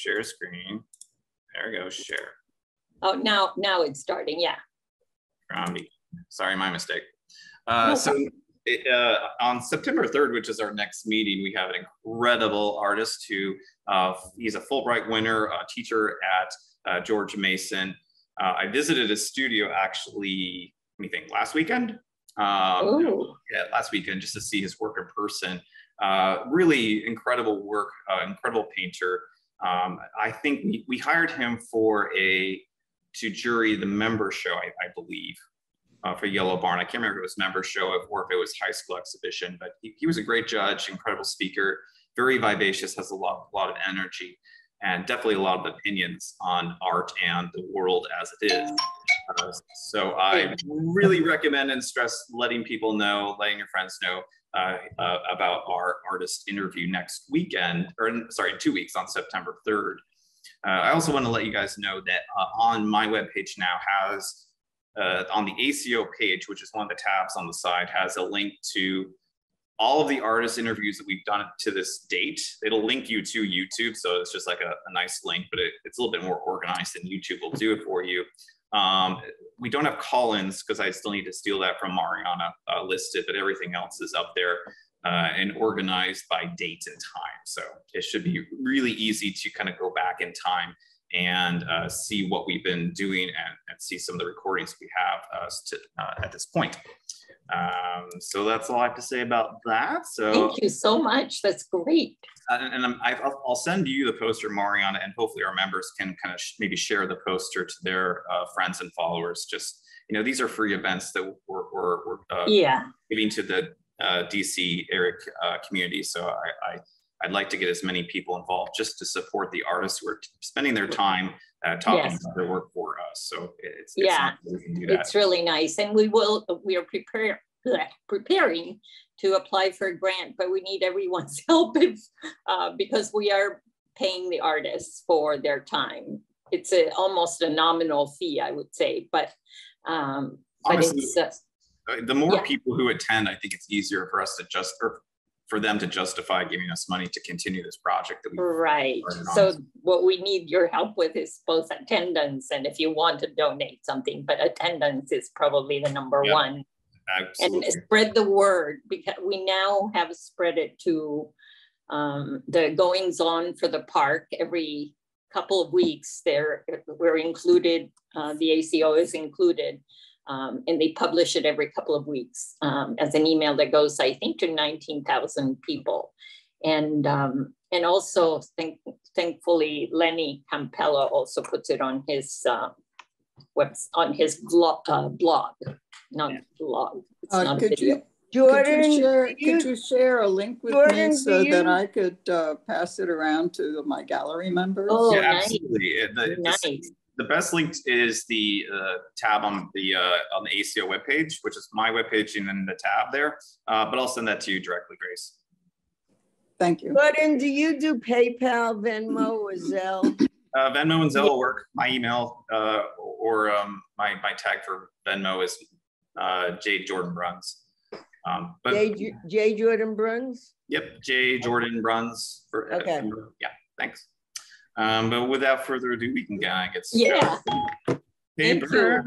share screen. There we go, share. Oh, now, now it's starting, yeah. Sorry, my mistake. Uh, so it, uh, on September 3rd, which is our next meeting, we have an incredible artist who uh, he's a Fulbright winner, a teacher at uh, George Mason. Uh, I visited his studio actually, let me think, last weekend. Um, yeah, last weekend just to see his work in person. Uh, really incredible work, uh, incredible painter. Um, I think we, we hired him for a to jury the member show, I, I believe, uh, for Yellow Barn. I can't remember if it was member show or if it was high school exhibition, but he, he was a great judge, incredible speaker, very vivacious, has a lot, a lot of energy, and definitely a lot of opinions on art and the world as it is. Uh, so I really recommend and stress letting people know, letting your friends know uh, uh, about our artist interview next weekend, or sorry, two weeks on September 3rd. Uh, I also want to let you guys know that uh, on my webpage now has, uh, on the ACO page, which is one of the tabs on the side, has a link to all of the artist interviews that we've done to this date. It'll link you to YouTube. So it's just like a, a nice link, but it, it's a little bit more organized than YouTube will do it for you. Um, we don't have call-ins because I still need to steal that from Mariana uh, listed, but everything else is up there uh, and organized by date and time. So it should be really easy to kind of go back in time and uh, see what we've been doing and, and, see some of the recordings we have uh, to, uh, at this point. Um, so that's all I have to say about that. So thank you so much. That's great. Uh, and, and i will send you the poster, Mariana, and hopefully our members can kind of sh maybe share the poster to their uh, friends and followers. Just you know, these are free events that we're, we're, we're uh, yeah giving to the uh, DC ERIC uh, community. So I, I I'd like to get as many people involved just to support the artists who are spending their time uh, talking yes. about their work us. So it's, it's yeah, it's really nice, and we will we are prepare, preparing to apply for a grant, but we need everyone's help if, uh, because we are paying the artists for their time. It's a, almost a nominal fee, I would say, but um, Honestly, but it's, uh, the more yeah. people who attend, I think it's easier for us to just or for them to justify giving us money to continue this project that we right. so what we need your help with is both attendance and if you want to donate something but attendance is probably the number yep. one. Absolutely. and spread the word because we now have spread it to um, the goings on for the park. Every couple of weeks there we're included uh, the aco is included um, and they publish it every couple of weeks um, as an email that goes, I think, to 19,000 people. And um, and also, thank, thankfully, Lenny Campella also puts it on his uh, web on his blog, uh, blog not yeah. blog. It's uh, not could video. You, Jordan, could you, share, you, could you share a link with Jordan, me so that I could uh, pass it around to my gallery members? Oh, yeah, nice. absolutely. The, nice the best link is the uh, tab on the uh, on the ACO webpage, which is my webpage and then the tab there. Uh, but I'll send that to you directly, Grace. Thank you. But and do you do PayPal, Venmo, or Zelle? Uh, Venmo and Zelle will work. My email uh, or um, my my tag for Venmo is uh, J Jordan Bruns. Um, but J, J Jordan Bruns. Yep, J Jordan Bruns. For, okay. yeah. Thanks. Um, but without further ado, we can uh, get started. Yeah. Thank you.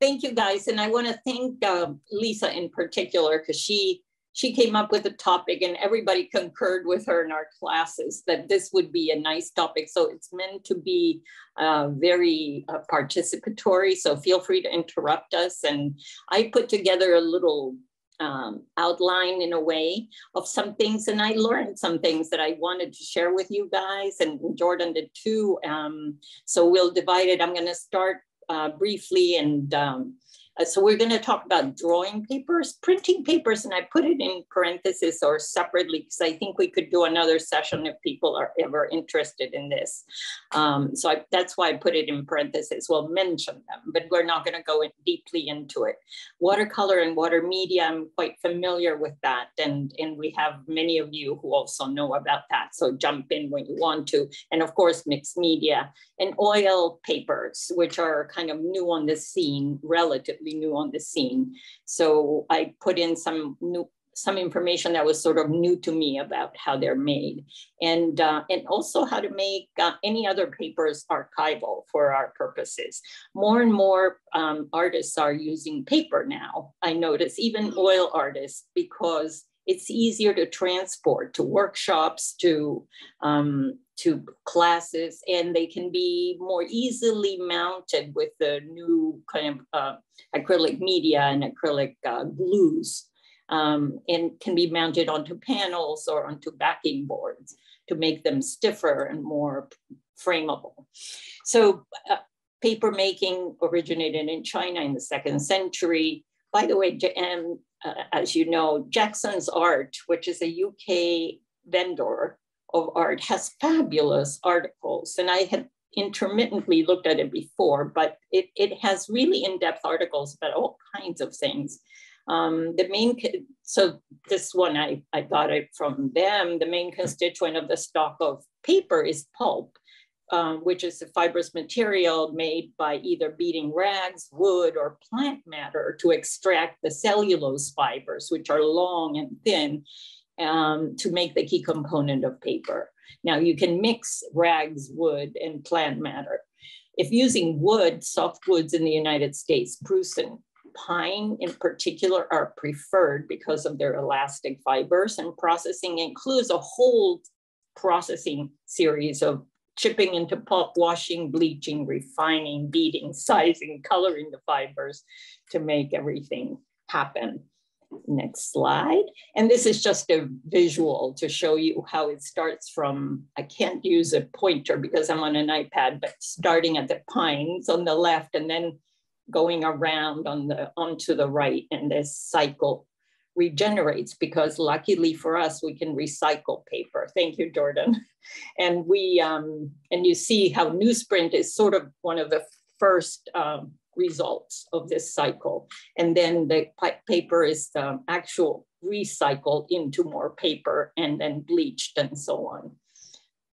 Thank you, guys. And I want to thank uh, Lisa in particular because she she came up with a topic and everybody concurred with her in our classes that this would be a nice topic. So it's meant to be uh, very uh, participatory. So feel free to interrupt us. And I put together a little um, outline in a way of some things. And I learned some things that I wanted to share with you guys, and Jordan did too. Um, so we'll divide it. I'm going to start uh, briefly and um, uh, so we're going to talk about drawing papers, printing papers, and I put it in parentheses or separately because I think we could do another session if people are ever interested in this. Um, so I, that's why I put it in parentheses. We'll mention them, but we're not going to go in deeply into it. Watercolor and water media, I'm quite familiar with that. And, and we have many of you who also know about that. So jump in when you want to. And of course, mixed media and oil papers, which are kind of new on the scene, relatively new on the scene. So I put in some new some information that was sort of new to me about how they're made. And uh, and also how to make uh, any other papers archival for our purposes. More and more um, artists are using paper now i notice even oil artists because it's easier to transport to workshops to um, to classes and they can be more easily mounted with the new kind of uh, acrylic media and acrylic uh, glues um, and can be mounted onto panels or onto backing boards to make them stiffer and more frameable. So uh, paper making originated in China in the second century. By the way, and uh, as you know, Jackson's Art, which is a UK vendor of art, has fabulous articles. And I had intermittently looked at it before, but it, it has really in-depth articles about all kinds of things. Um, the main, so this one I, I got it from them, the main constituent of the stock of paper is pulp, um, which is a fibrous material made by either beating rags, wood, or plant matter to extract the cellulose fibers, which are long and thin, um, to make the key component of paper. Now you can mix rags, wood, and plant matter. If using wood, soft woods in the United States, spruce and pine in particular are preferred because of their elastic fibers and processing includes a whole processing series of chipping into pulp, washing, bleaching, refining, beating, sizing, coloring the fibers to make everything happen. Next slide. And this is just a visual to show you how it starts from, I can't use a pointer because I'm on an iPad, but starting at the pines on the left and then going around on the onto the right and this cycle regenerates because luckily for us we can recycle paper thank you jordan and we um, and you see how newsprint is sort of one of the first um, results of this cycle and then the paper is the actual recycled into more paper and then bleached and so on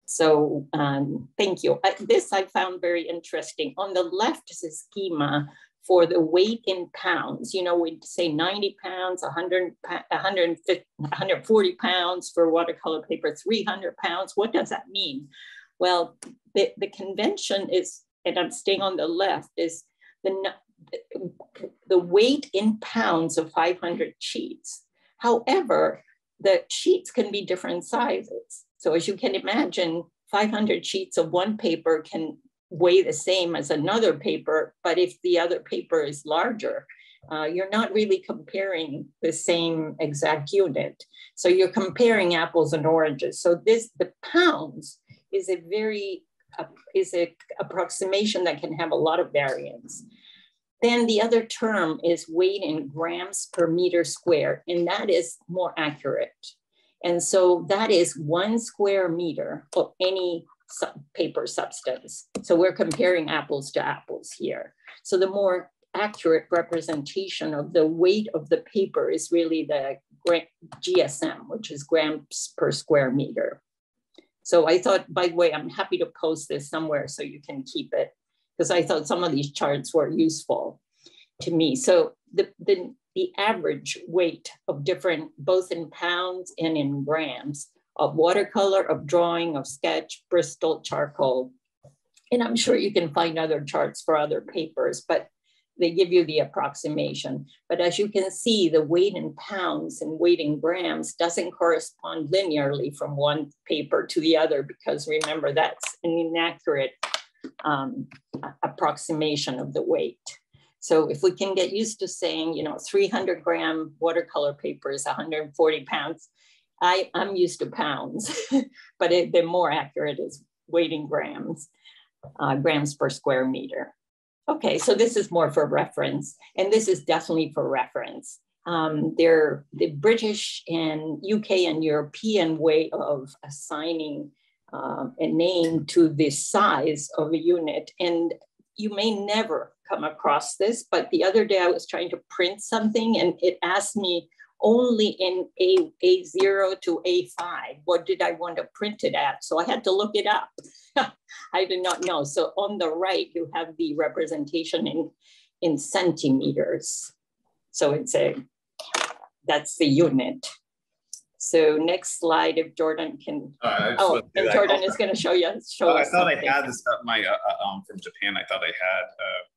so um, thank you. Uh, this I found very interesting. On the left is a schema for the weight in pounds. You know, we'd say 90 pounds, 100, 150, 140 pounds for watercolor paper, 300 pounds. What does that mean? Well, the, the convention is, and I'm staying on the left, is the, the weight in pounds of 500 sheets. However, the sheets can be different sizes. So as you can imagine, 500 sheets of one paper can weigh the same as another paper, but if the other paper is larger, uh, you're not really comparing the same exact unit. So you're comparing apples and oranges. So this, the pounds is a very, uh, is a approximation that can have a lot of variance. Then the other term is weight in grams per meter square, and that is more accurate. And so that is one square meter of any paper substance. So we're comparing apples to apples here. So the more accurate representation of the weight of the paper is really the GSM, which is grams per square meter. So I thought, by the way, I'm happy to post this somewhere so you can keep it because I thought some of these charts were useful to me. So the, the, the average weight of different, both in pounds and in grams, of watercolor, of drawing, of sketch, Bristol, charcoal. And I'm sure you can find other charts for other papers, but they give you the approximation. But as you can see, the weight in pounds and weight in grams doesn't correspond linearly from one paper to the other, because remember, that's an inaccurate um, approximation of the weight. So if we can get used to saying, you know, 300 gram watercolor paper is 140 pounds, I, I'm used to pounds, but it, the more accurate is weighting grams, uh, grams per square meter. Okay, so this is more for reference, and this is definitely for reference. Um, they're the British and UK and European way of assigning uh, a name to the size of a unit. And you may never come across this, but the other day I was trying to print something and it asked me only in A, A0 to A5. What did I want to print it at? So I had to look it up. I did not know. So on the right, you have the representation in, in centimeters. So it's a that's the unit. So next slide, if Jordan can. Uh, oh, and Jordan is going to show you. Show oh, I thought something. I had this uh, my uh, uh, um from Japan. I thought I had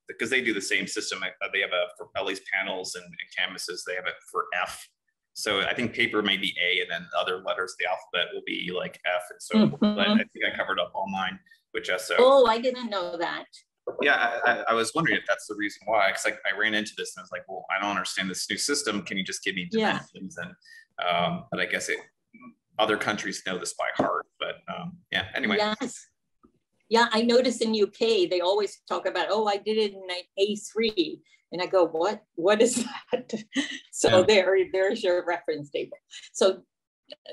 because uh, they do the same system. Uh, they have a for at least panels and, and canvases. They have it for F. So I think paper may be A, and then other letters the alphabet will be like F. And so mm -hmm. I think I covered up all mine with SO. Oh, I didn't know that. Yeah, I, I was wondering if that's the reason why. Because like I ran into this and I was like, well, I don't understand this new system. Can you just give me dimensions? Yeah. And um, but I guess it other countries know this by heart. But um, yeah, anyway. Yes. Yeah, I notice in UK they always talk about, oh, I did it in A3. And I go, what? What is that? so yeah. there, there's your reference table. So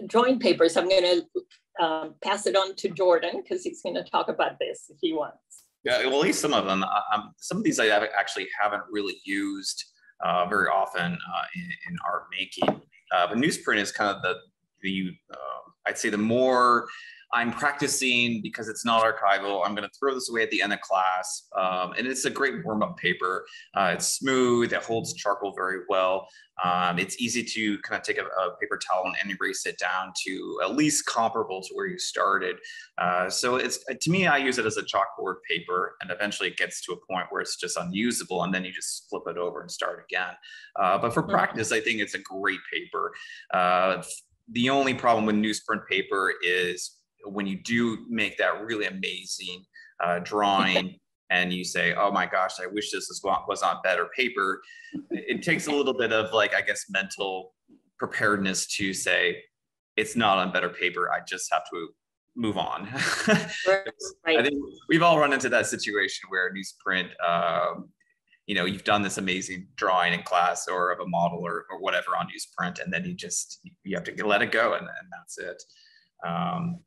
drawing papers, I'm going to um, pass it on to Jordan because he's going to talk about this if he wants. Yeah, well, at least some of them. Um, some of these I actually haven't really used uh, very often uh, in, in, art making. Uh, but newsprint is kind of the the uh, I'd say the more I'm practicing because it's not archival. I'm going to throw this away at the end of class. Um, and it's a great warm up paper. Uh, it's smooth, it holds charcoal very well. Um, it's easy to kind of take a, a, paper towel and erase it down to at least comparable to where you started. Uh, so it's to me, I use it as a chalkboard paper, and eventually it gets to a point where it's just unusable, and then you just flip it over and start again. Uh, but for mm-hmm. practice, I think it's a great paper. Uh, the only problem with newsprint paper is when you do make that really amazing uh, drawing and you say, oh my gosh, I wish this was, was on better paper, it takes a little bit of like, I guess, mental preparedness to say, it's not on better paper. I just have to move on. right. I think we've all run into that situation where newsprint, um, you know, you've done this amazing drawing in class or of a model or, or whatever on newsprint, and then you just, you have to let it go and, and that's it. Um,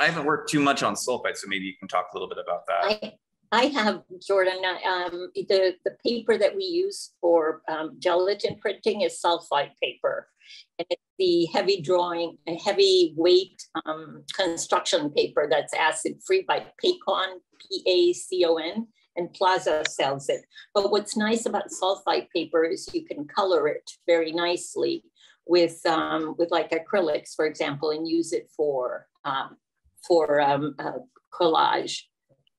I haven't worked too much on sulfite, so maybe you can talk a little bit about that. I, I have, Jordan, um, the, the paper that we use for um, gelatin printing is sulfite paper. And it's the heavy drawing, a heavy weight um, construction paper that's acid free by Pacon, P-A-C-O-N, and Plaza sells it. But what's nice about sulfite paper is you can color it very nicely with, um, with like acrylics, for example, and use it for um, for um, uh, collage.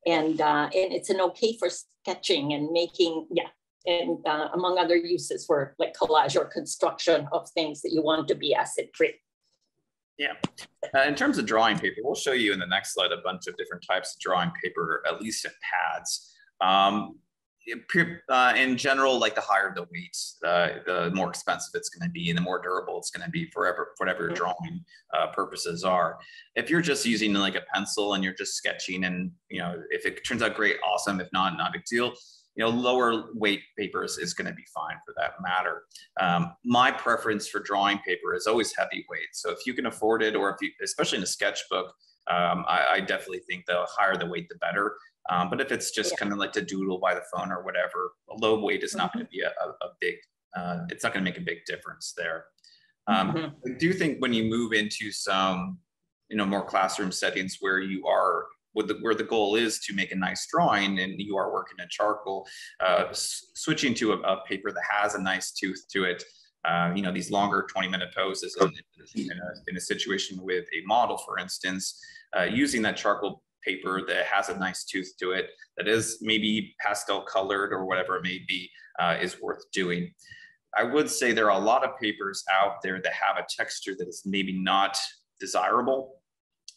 And, uh, and it's an okay for sketching and making, yeah, and uh, among other uses for like collage or construction of things that you want to be acid free. Yeah. Uh, in terms of drawing paper, we'll show you in the next slide a bunch of different types of drawing paper, at least in pads. Um, uh, in general, like the higher the weight, uh, the more expensive it's going to be, and the more durable it's going to be forever, whatever your drawing uh, purposes are. If you're just using like a pencil and you're just sketching, and you know, if it turns out great, awesome. If not, not a big deal. You know, lower weight papers is going to be fine for that matter. Um, my preference for drawing paper is always heavyweight. So if you can afford it, or if you, especially in a sketchbook, um, I, I, definitely think the higher the weight, the better. Um, but if it's just yeah. kind of like to doodle by the phone or whatever, a low weight is not mm-hmm. going to be a, a, big, uh, it's not going to make a big difference there. Um, mm-hmm. I do think when you move into some, you know, more classroom settings where you are, the, where the goal is to make a nice drawing and you are working in charcoal, uh, s- switching to a, a, paper that has a nice tooth to it, uh, you know, these longer 20 minute poses in, in, a, in, a, situation with a model, for instance, uh, using that charcoal paper that has a nice tooth to it, that is maybe pastel colored or whatever it may be, uh, is worth doing. I would say there are a lot of papers out there that have a texture that is maybe not desirable.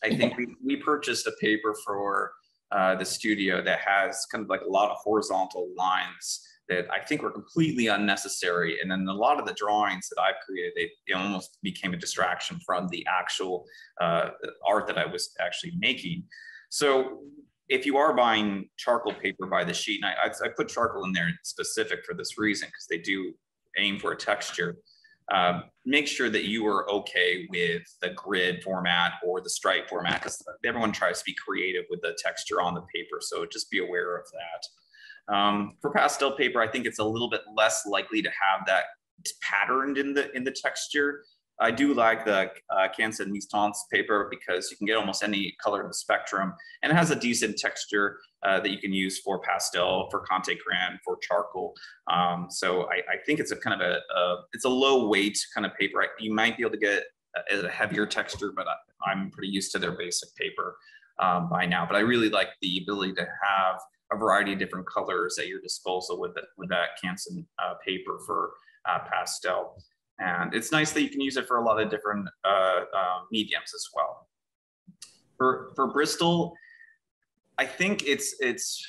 I think we, we purchased a paper for uh, the studio that has kind of like a lot of horizontal lines that I think were completely unnecessary. And then a lot of the drawings that I've created, they, they almost became a distraction from the actual uh, art that I was actually making. So if you are buying charcoal paper by the sheet, and I, I, I put charcoal in there specific for this reason, because they do aim for a texture, um, make sure that you are okay with the grid format or the stripe format, because everyone tries to be creative with the texture on the paper. So just be aware of that. Um, for pastel paper, I think it's a little bit less likely to have that patterned in the in the texture I do like the uh, Canson Mi-Teintes paper because you can get almost any color in the spectrum and it has a decent texture uh, that you can use for pastel, for Conte Crayon, for charcoal. Um, so I, I, think it's a kind of a, a, it's a low weight kind of paper. You might be able to get a, a heavier texture, but I, am pretty used to their basic paper um, by now. But I really like the ability to have a variety of different colors at your disposal with, it, with that Canson uh, paper for uh, pastel. And it's nice that you can use it for a lot of different uh, uh, mediums as well. For, for Bristol, I think it's, it's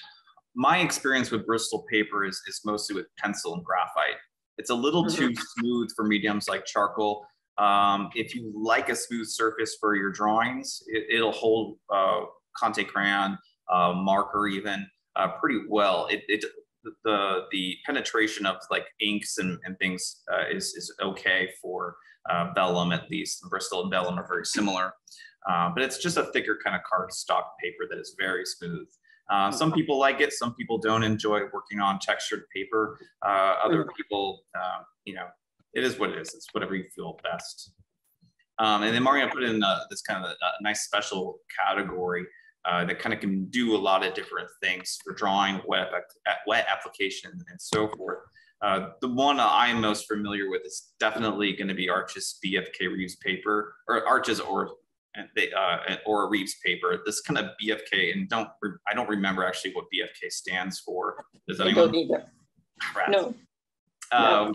my experience with Bristol paper is, is mostly with pencil and graphite. It's a little mm -hmm. too smooth for mediums like charcoal. Um, if you like a smooth surface for your drawings, it, will hold uh, Conte crayon, uh, marker even uh, pretty well. It, it, the the penetration of like inks and, and things uh, is is okay for uh, vellum at least. Bristol and vellum are very similar, uh, but it's just a thicker kind of cardstock paper that is very smooth. Uh, some people like it, some people don't enjoy working on textured paper. Uh, other mm. people, uh, you know, it is what it is. It's whatever you feel best. Um, and then Mario put in this kind of a, a nice special category uh, that kind of can do a lot of different things for drawing, web, wet application, and so forth. Uh, the one I'm most familiar with is definitely going to be Arches BFK Rives paper, or Arches or they, uh, or Rives paper. This kind of BFK, and don't I don't remember actually what BFK stands for. Does anyone? No. Um, no.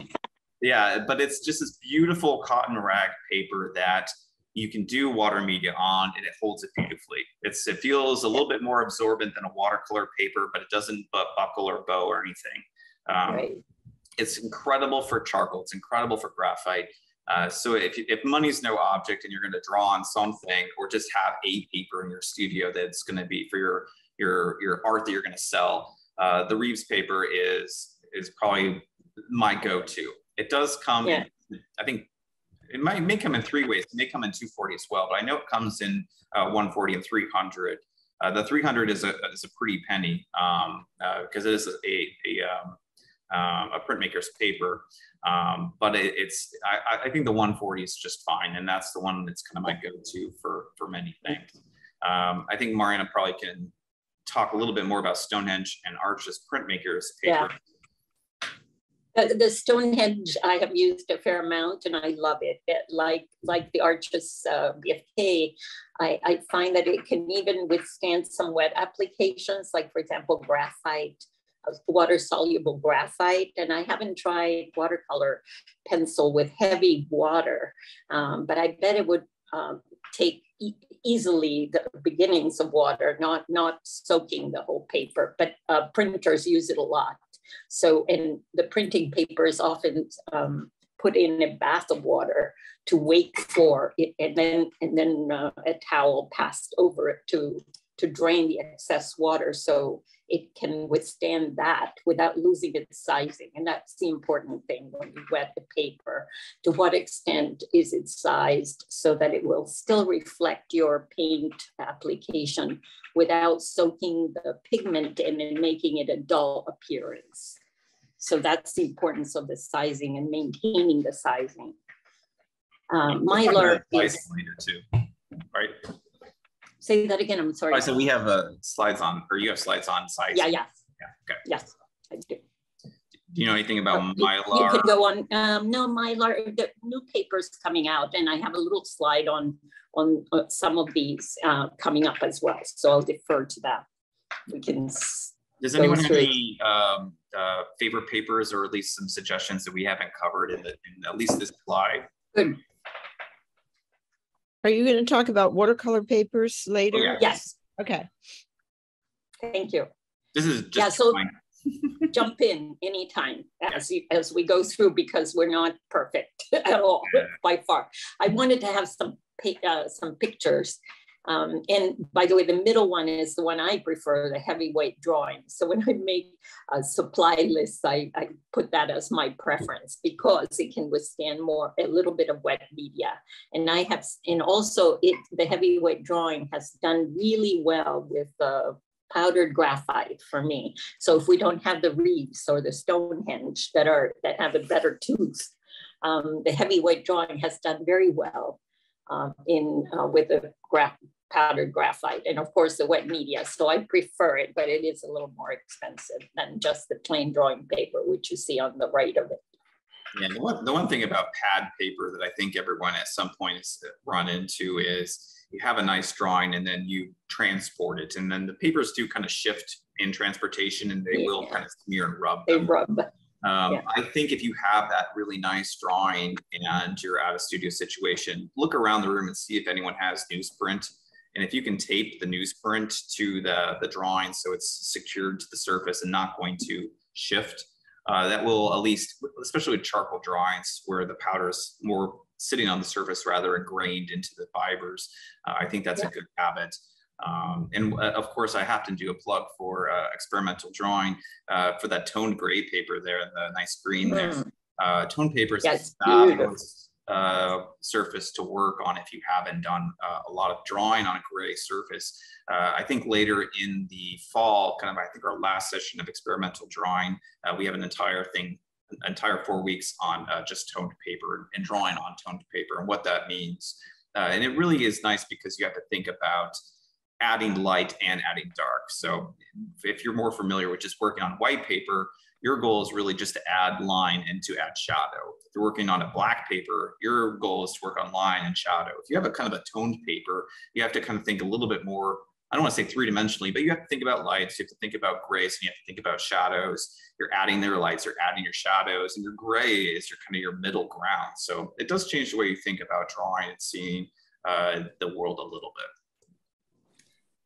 Yeah, but it's just this beautiful cotton rag paper that you can do water media on and it holds it beautifully. It's it feels a little bit more absorbent than a watercolor paper, but it doesn't buckle or bow or anything. Um, right. It's incredible for charcoal. It's incredible for graphite. Uh, so if, if money's no object and you're going to draw on something or just have a paper in your studio that's going to be for your your your art that you're going to sell, uh, the Rives paper is is probably my go-to. It does come, yeah. I think it might may come in three ways. It may come in 240 as well, but I know it comes in uh, 140 and 300. Uh, the 300 is a, is a pretty penny because um, uh, it is a, a, um, um, a printmaker's paper. Um, but it, it's I, I, think the 140 is just fine, and that's the one that's kind of my go-to for for many things. Um, I think Mariana probably can talk a little bit more about Stonehenge and Arches printmakers paper. Yeah the, the Stonehenge I have used a fair amount and I love it. it like like the Arches uh, BFK, I, I find that it can even withstand some wet applications, like for example, graphite, uh, water soluble graphite. And I haven't tried watercolor pencil with heavy water, um, but I bet it would um, take e easily the beginnings of water, not, not soaking the whole paper, but uh, printers use it a lot. So, and the printing paper is often um, put in a bath of water to wait for it, and then and then uh, a towel passed over it to to drain the excess water so it can withstand that without losing its sizing. And that's the important thing when you wet the paper. To what extent is it sized so that it will still reflect your paint application without soaking the pigment in and making it a dull appearance. So that's the importance of the sizing and maintaining the sizing. Um, Mylar is later too, right? Say that again. I'm sorry. Oh, so we have uh, slides on, or you have slides on size. Yeah, yeah. Yeah. Okay. Yes, I do. Do you know anything about uh, Mylar? You can go on. Um, no, Mylar. The new paper's coming out, and I have a little slide on on uh, some of these uh, coming up as well. So I'll defer to that. We can. Does anyone have any um, uh, favorite papers, or at least some suggestions that we haven't covered in, the, in at least this slide? Good. Are you going to talk about watercolor papers later? Oh, yeah. Yes. Okay. Thank you. This is just yeah. So jump in anytime as you, as we go through because we're not perfect at all by far. I wanted to have some uh, some pictures. Um, and by the way, the middle one is the one I prefer, the heavyweight drawing. So when I make a supply list, I, I put that as my preference because it can withstand more, a little bit of wet media. And I have, and also it, the heavyweight drawing has done really well with uh, powdered graphite for me. So if we don't have the Rives or the Stonehenge that are, that have a better tooth, Um, the heavyweight drawing has done very well um, in uh, with the graph powdered graphite and of course the wet media. So I prefer it, but it is a little more expensive than just the plain drawing paper, which you see on the right of it. Yeah, the one, the one thing about pad paper that I think everyone at some point has run into is you have a nice drawing and then you transport it. And then the papers do kind of shift in transportation and they yeah. will kind of smear and rub. Them. They rub. Um, yeah. I think if you have that really nice drawing and you're at a studio situation, look around the room and see if anyone has newsprint. And if you can tape the newsprint to the, the drawing so it's secured to the surface and not going to shift, uh, that will at least, especially with charcoal drawings where the powder is more sitting on the surface rather ingrained into the fibers. Uh, I think that's yeah. a good habit. Um, and uh, of course, I have to do a plug for uh, experimental drawing uh, for that toned gray paper there, the nice green mm. there. Uh, toned paper is yes, fabulous uh, surface to work on if you haven't done uh, a lot of drawing on a gray surface. I think later in the fall, kind of, I think our last session of experimental drawing, we have an entire thing entire four weeks on uh, just toned paper and drawing on toned paper and what that means. Uh, and it really is nice because you have to think about adding light and adding dark. So if you're more familiar with just working on white paper, your goal is really just to add line and to add shadow. If you're working on a black paper, your goal is to work on line and shadow. If you have a kind of a toned paper, you have to kind of think a little bit more I don't want to say three dimensionally, but you have to think about lights, you have to think about grays, and you have to think about shadows. You're adding their lights, you're adding your shadows, and your gray is your kind of your middle ground. So it does change the way you think about drawing and seeing uh, the world a little bit.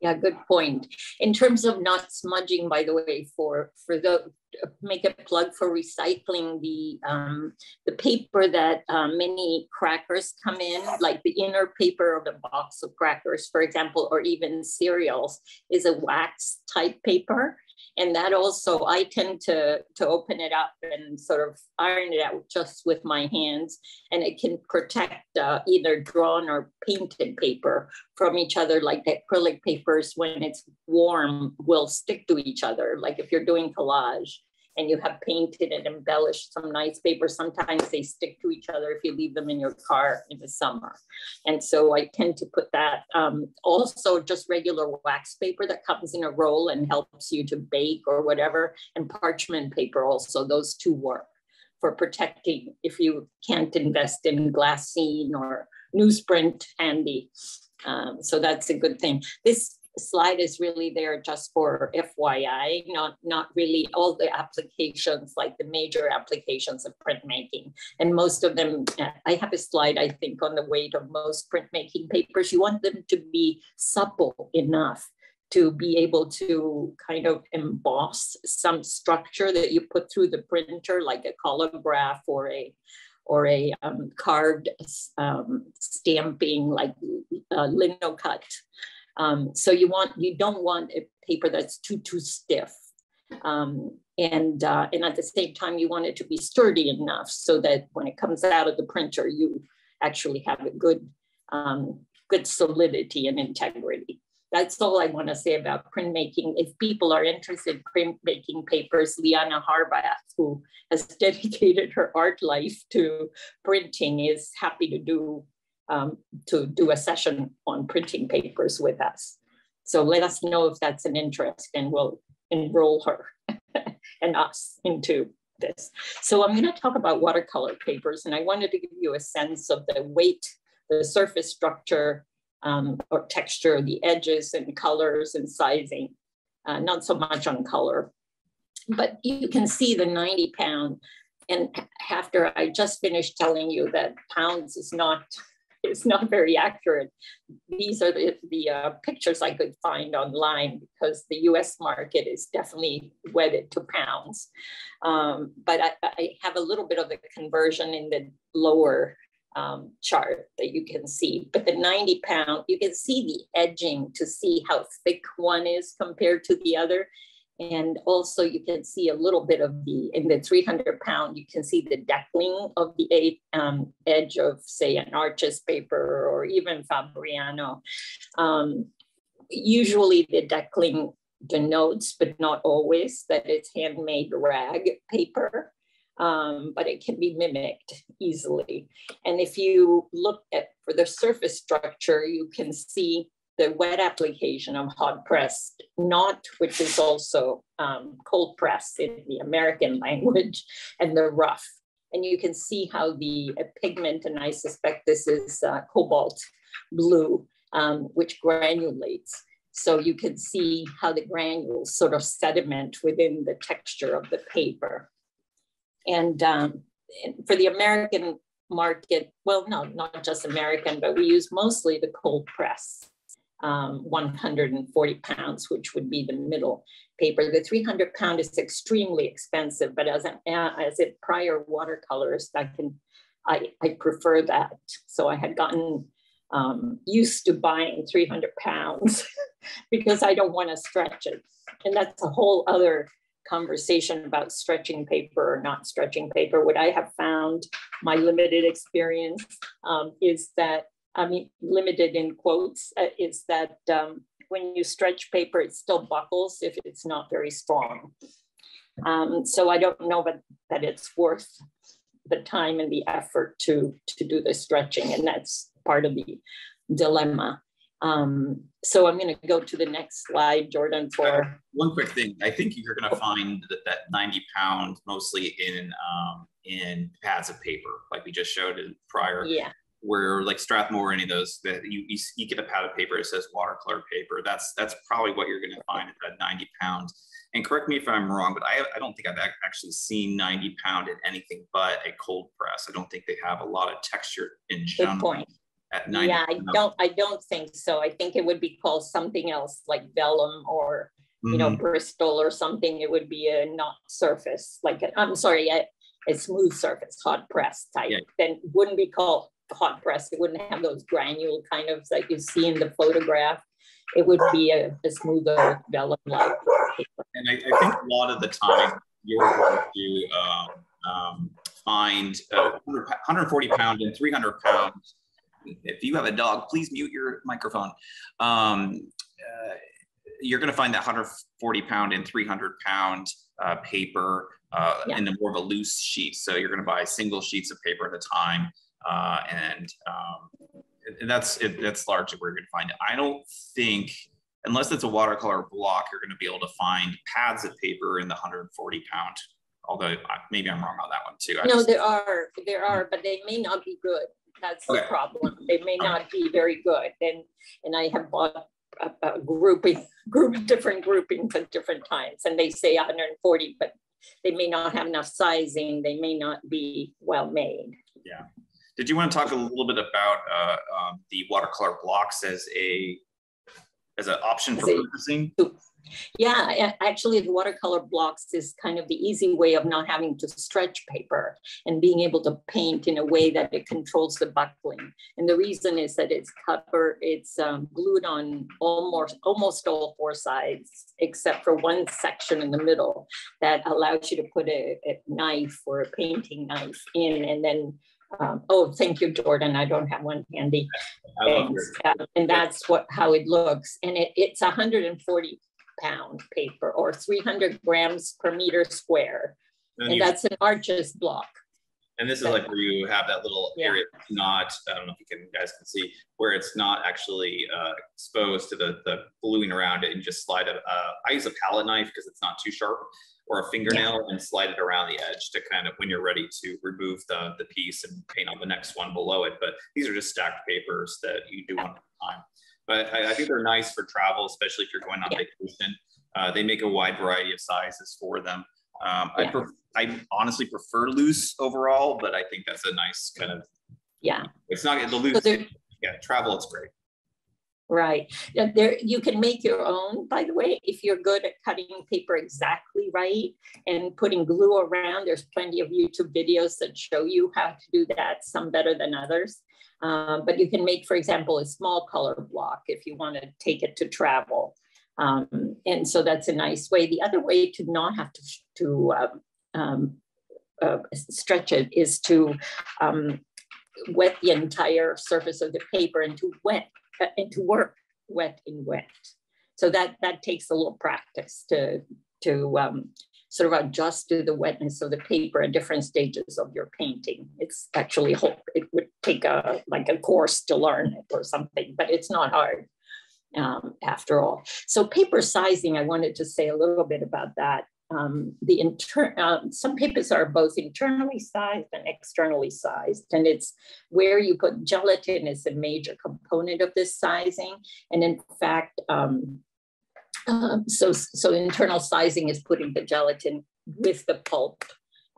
Yeah, good point. In terms of not smudging, by the way, for for the make a plug for recycling the um, the paper that uh, many crackers come in, like the inner paper of the box of crackers, for example, or even cereals, is a wax type paper and that also i tend to to open it up and sort of iron it out just with my hands. And it can protect uh, either drawn or painted paper from each other. Like the acrylic papers when it's warm will stick to each other. Like if you're doing collage and you have painted and embellished some nice paper. Sometimes they stick to each other if you leave them in your car in the summer. And so I tend to put that. Um, also, just regular wax paper that comes in a roll and helps you to bake or whatever, and parchment paper also, those two work for protecting if you can't invest in glassine or newsprint handy. Um, so that's a good thing. This slide is really there just for FYI, not, not really all the applications, like the major applications of printmaking. And most of them, I have a slide, I think, on the weight of most printmaking papers. You want them to be supple enough to be able to kind of emboss some structure that you put through the printer, like a collagraph or a or a um, carved um, stamping like uh, linocut. Um, so you want you don't want a paper that's too too stiff. Um, and uh, and at the same time you want it to be sturdy enough so that when it comes out of the printer you actually have a good um, good solidity and integrity. That's all I want to say about printmaking. If people are interested in printmaking papers, Liana Harbath, who has dedicated her art life to printing, is happy to do um, to do a session on printing papers with us. So let us know if that's an interest and we'll enroll her and us into this. So I'm going to talk about watercolor papers and I wanted to give you a sense of the weight, the surface structure um, or texture, the edges and colors and sizing, uh, not so much on color. But you can see the 90 pound and after I just finished telling you that pounds is not is not very accurate. These are the, the uh, pictures I could find online because the US market is definitely wedded to pounds. Um, but I, I, have a little bit of the conversion in the lower um, chart that you can see. But the 90 pound, you can see the edging to see how thick one is compared to the other. And also you can see a little bit of the, in the 300 pound, you can see the deckling of the um, edge of say an Arches paper or even Fabriano. Um, usually the deckling denotes, but not always, that it's handmade rag paper. um, but it can be mimicked easily. And if you look at for the surface structure, you can see the wet application of hot pressed, not which is also um, cold pressed in the American language, and the rough. And you can see how the pigment, and I suspect this is uh, cobalt blue, um, which granulates. So you can see how the granules sort of sediment within the texture of the paper. And um, for the American market, well, no, not just American, but we use mostly the cold press, um, 140 pounds, which would be the middle paper. The 300 pound is extremely expensive, but as, a, as a prior watercolorist, I can, I, I prefer that. So I had gotten um, used to buying 300 pounds because I don't want to stretch it. And that's a whole other conversation about stretching paper or not stretching paper. What I have found, my limited experience, um, is that, I mean, limited in quotes, uh, is that um, when you stretch paper, it still buckles if it's not very strong. Um, so I don't know but, that it's worth the time and the effort to, to do the stretching. And that's part of the dilemma. Um, so I'm going to go to the next slide, Jordan, for uh, one quick thing. I think you're going to find that, that 90 pound mostly in um, in pads of paper, like we just showed it prior. Yeah. Where like Strathmore, or any of those that you, you, you get a pad of paper, it says watercolor paper. That's that's probably what you're going to find at that 90 pound. And correct me if I'm wrong, but I, I don't think I've actually seen 90 pound in anything but a cold press. I don't think they have a lot of texture in general. Good point at 90 yeah i don't i don't think so i think it would be called something else like vellum or you mm-hmm. know bristol or something it would be a not surface like i'm sorry a, a, smooth surface hot press type yeah. then wouldn't be called hot press it wouldn't have those granule kind of that you see in the photograph it would be a, a smoother vellum like paper. and I, I, think a lot of the time you're going to um, um, find uh, 140 pound and 300 pounds if you have a dog, please mute your microphone. Um, uh, you're going to find that 140 pound and 300 pound uh, paper uh, yeah. in a more of a loose sheet. So you're going to buy single sheets of paper at a time, uh, and, um, that's it, that's largely where you're going to find it. I don't think, unless it's a watercolor block, you're going to be able to find pads of paper in the 140 pound. Although maybe I'm wrong on that one too. I no, just, there are there are, but they may not be good. That's okay. the problem. They may not be very good. And and I have bought a, a grouping group different groupings at different times, and they say 140, but they may not have enough sizing. They may not be well made. Yeah. Did you want to talk a little bit about uh, um, the watercolor blocks as a as an option for purchasing? Yeah, actually, the watercolor blocks is kind of the easy way of not having to stretch paper and being able to paint in a way that it controls the buckling. And the reason is that it's covered, it's um, glued on almost almost all four sides, except for one section in the middle that allows you to put a, a knife or a painting knife in, and then um, oh, thank you, Jordan. I don't have one handy. Uh, and that's what how it looks. And it, it's 140 pound paper or 300 grams per meter square. And, and that's an Arches block. And this is like where you have that little yeah. area not, I don't know if you can guys can see, where it's not actually uh, exposed to the, the gluing around it and just slide it. Uh, I use a palette knife because it's not too sharp or a fingernail yeah. and slide it around the edge to kind of when you're ready to remove the, the piece and paint on the next one below it. But these are just stacked papers that you do one at a time. But I, I, think they're nice for travel, especially if you're going on yeah. vacation. Uh, they make a wide variety of sizes for them. Um, yeah. I, pref- I honestly prefer loose overall, but I think that's a nice kind of yeah. It's not the loose. So yeah, travel. It's great. Right. There, you can make your own, by the way, if you're good at cutting paper exactly right and putting glue around. There's plenty of YouTube videos that show you how to do that, some better than others. Um, but you can make, for example, a small color block if you want to take it to travel. Um, and so that's a nice way. The other way to not have to, to um, um uh, stretch it is to um, wet the entire surface of the paper and to wet uh, and to work wet in wet. So that that takes a little practice to to um, sort of adjust to the wetness of the paper at different stages of your painting. It's actually, it would take a like a course to learn it or something, but it's not hard um, after all. So paper sizing, I wanted to say a little bit about that. Um, the inter uh, some papers are both internally sized and externally sized, and it's where you put gelatin is a major component of this sizing. And in fact, um, um, so, so internal sizing is putting the gelatin with the pulp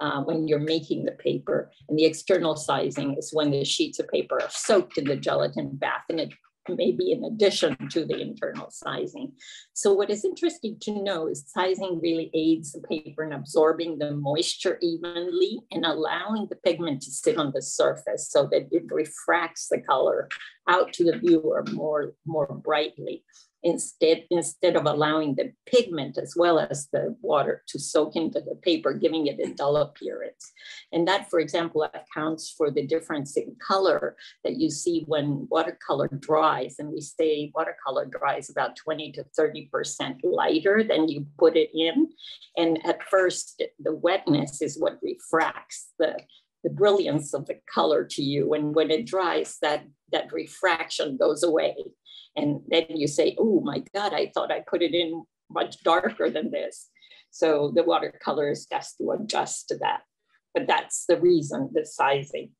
uh, when you're making the paper. And the external sizing is when the sheets of paper are soaked in the gelatin bath and it may be in addition to the internal sizing. So what is interesting to know is sizing really aids the paper in absorbing the moisture evenly and allowing the pigment to sit on the surface so that it refracts the color out to the viewer more, more brightly instead instead of allowing the pigment as well as the water to soak into the paper, giving it a dull appearance. And that, for example, accounts for the difference in color that you see when watercolor dries. And we say watercolor dries about 20 to 30% lighter than you put it in. And at first, the wetness is what refracts the the brilliance of the color to you. And when it dries, that, that refraction goes away. And then you say, oh my God, I thought I put it in much darker than this. So the watercolorist has to adjust to that. But that's the reason, the sizing.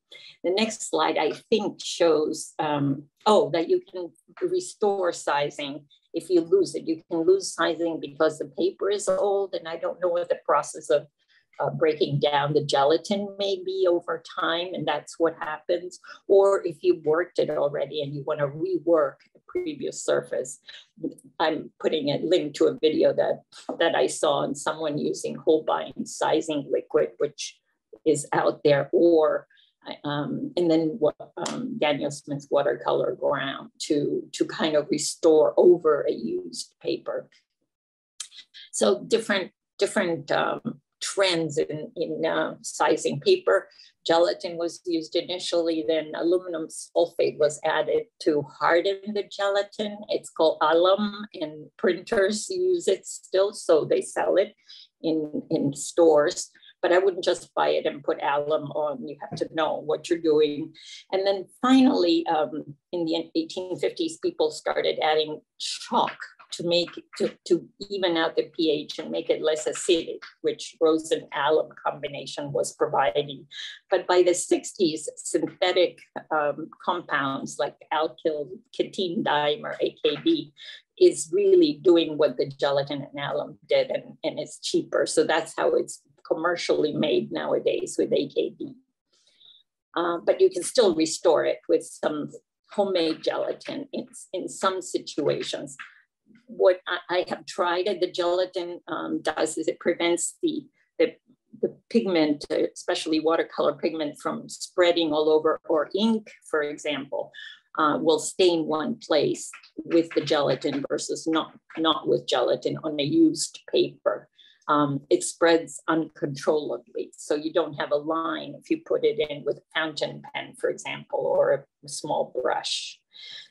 The next slide, I think, shows, um, oh, that you can restore sizing if you lose it. You can lose sizing because the paper is old, and I don't know what the process of uh, breaking down the gelatin maybe over time, and that's what happens. Or if you worked it already and you want to rework the previous surface, I'm putting a link to a video that, that I saw on someone using Holbein sizing liquid, which is out there, or um, and then what um, Daniel Smith's watercolor ground to, to kind of restore over a used paper. So different, different um, trends in, in uh, sizing paper. Gelatin was used initially, then aluminum sulfate was added to harden the gelatin. It's called alum, and printers use it still, so they sell it in, in stores. But I wouldn't just buy it and put alum on. You have to know what you're doing. And then finally, um, in the 1850s, people started adding chalk to make to, to even out the pH and make it less acidic, which rosin alum combination was providing. But by the 60s, synthetic um, compounds like alkyl ketene or AKD is really doing what the gelatin and alum did, and, and it's cheaper. So that's how it's commercially made nowadays with AKD. Uh, but you can still restore it with some homemade gelatin in, in some situations what I, I have tried the gelatin um, does is it prevents the, the, the pigment, especially watercolor pigment from spreading all over or ink, for example, uh, will stay in one place with the gelatin versus not, not with gelatin on a used paper. Um, it spreads uncontrollably. So you don't have a line if you put it in with a fountain pen, for example, or a small brush.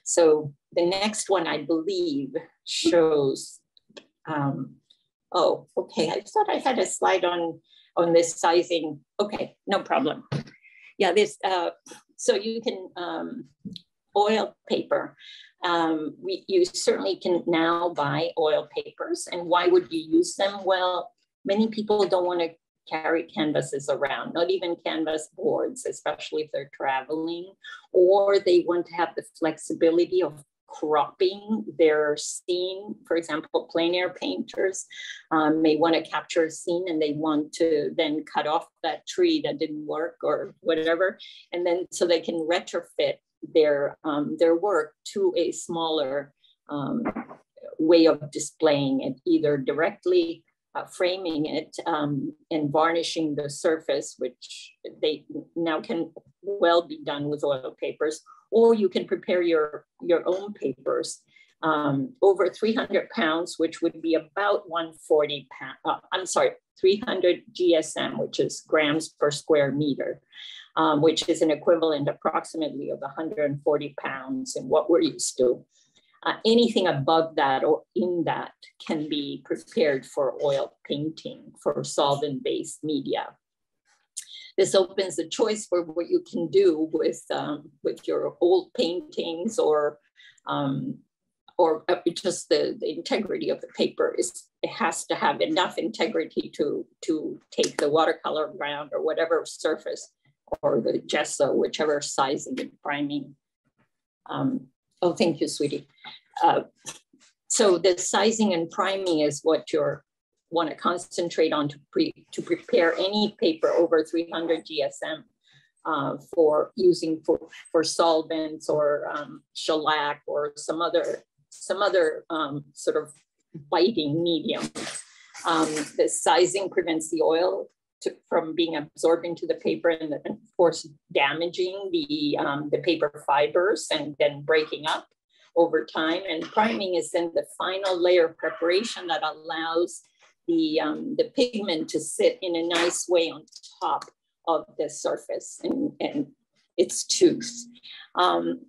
So the next one, I believe, shows, um, oh, okay. I thought I had a slide on, on this sizing. Okay, no problem. Yeah, this, uh, so you can um, oil paper. Um, we, you certainly can now buy oil papers. And why would you use them? Well, many people don't want to carry canvases around, not even canvas boards, especially if they're traveling, or they want to have the flexibility of cropping their scene. For example, plein air painters um, may want to capture a scene and they want to then cut off that tree that didn't work or whatever. And then so they can retrofit their, um, their work to a smaller um, way of displaying it, either directly uh, framing it um, and varnishing the surface, which they now can well be done with oil papers, or you can prepare your, your own papers. Um, over 300 pounds, which would be about 140 pounds, uh, I'm sorry, 300 GSM, which is grams per square meter, um, which is an equivalent approximately of 140 pounds in what we're used to. Uh, anything above that or in that can be prepared for oil painting for solvent-based media. This opens the choice for what you can do with, um, with your old paintings or um, or uh, just the, the integrity of the paper is it has to have enough integrity to to take the watercolor ground or whatever surface or the gesso, whichever sizing and priming. Um, oh, thank you, sweetie. Uh, so the sizing and priming is what you want to concentrate on to, pre, to prepare any paper over 300 GSM uh, for using for, for solvents or um, shellac or some other some other um, sort of biting medium. Um, the sizing prevents the oil to, from being absorbed into the paper and, of course damaging the, um, the paper fibers and then breaking up over time. And priming is then the final layer of preparation that allows the, um, the pigment to sit in a nice way on top of the surface and, and its tooth. Um,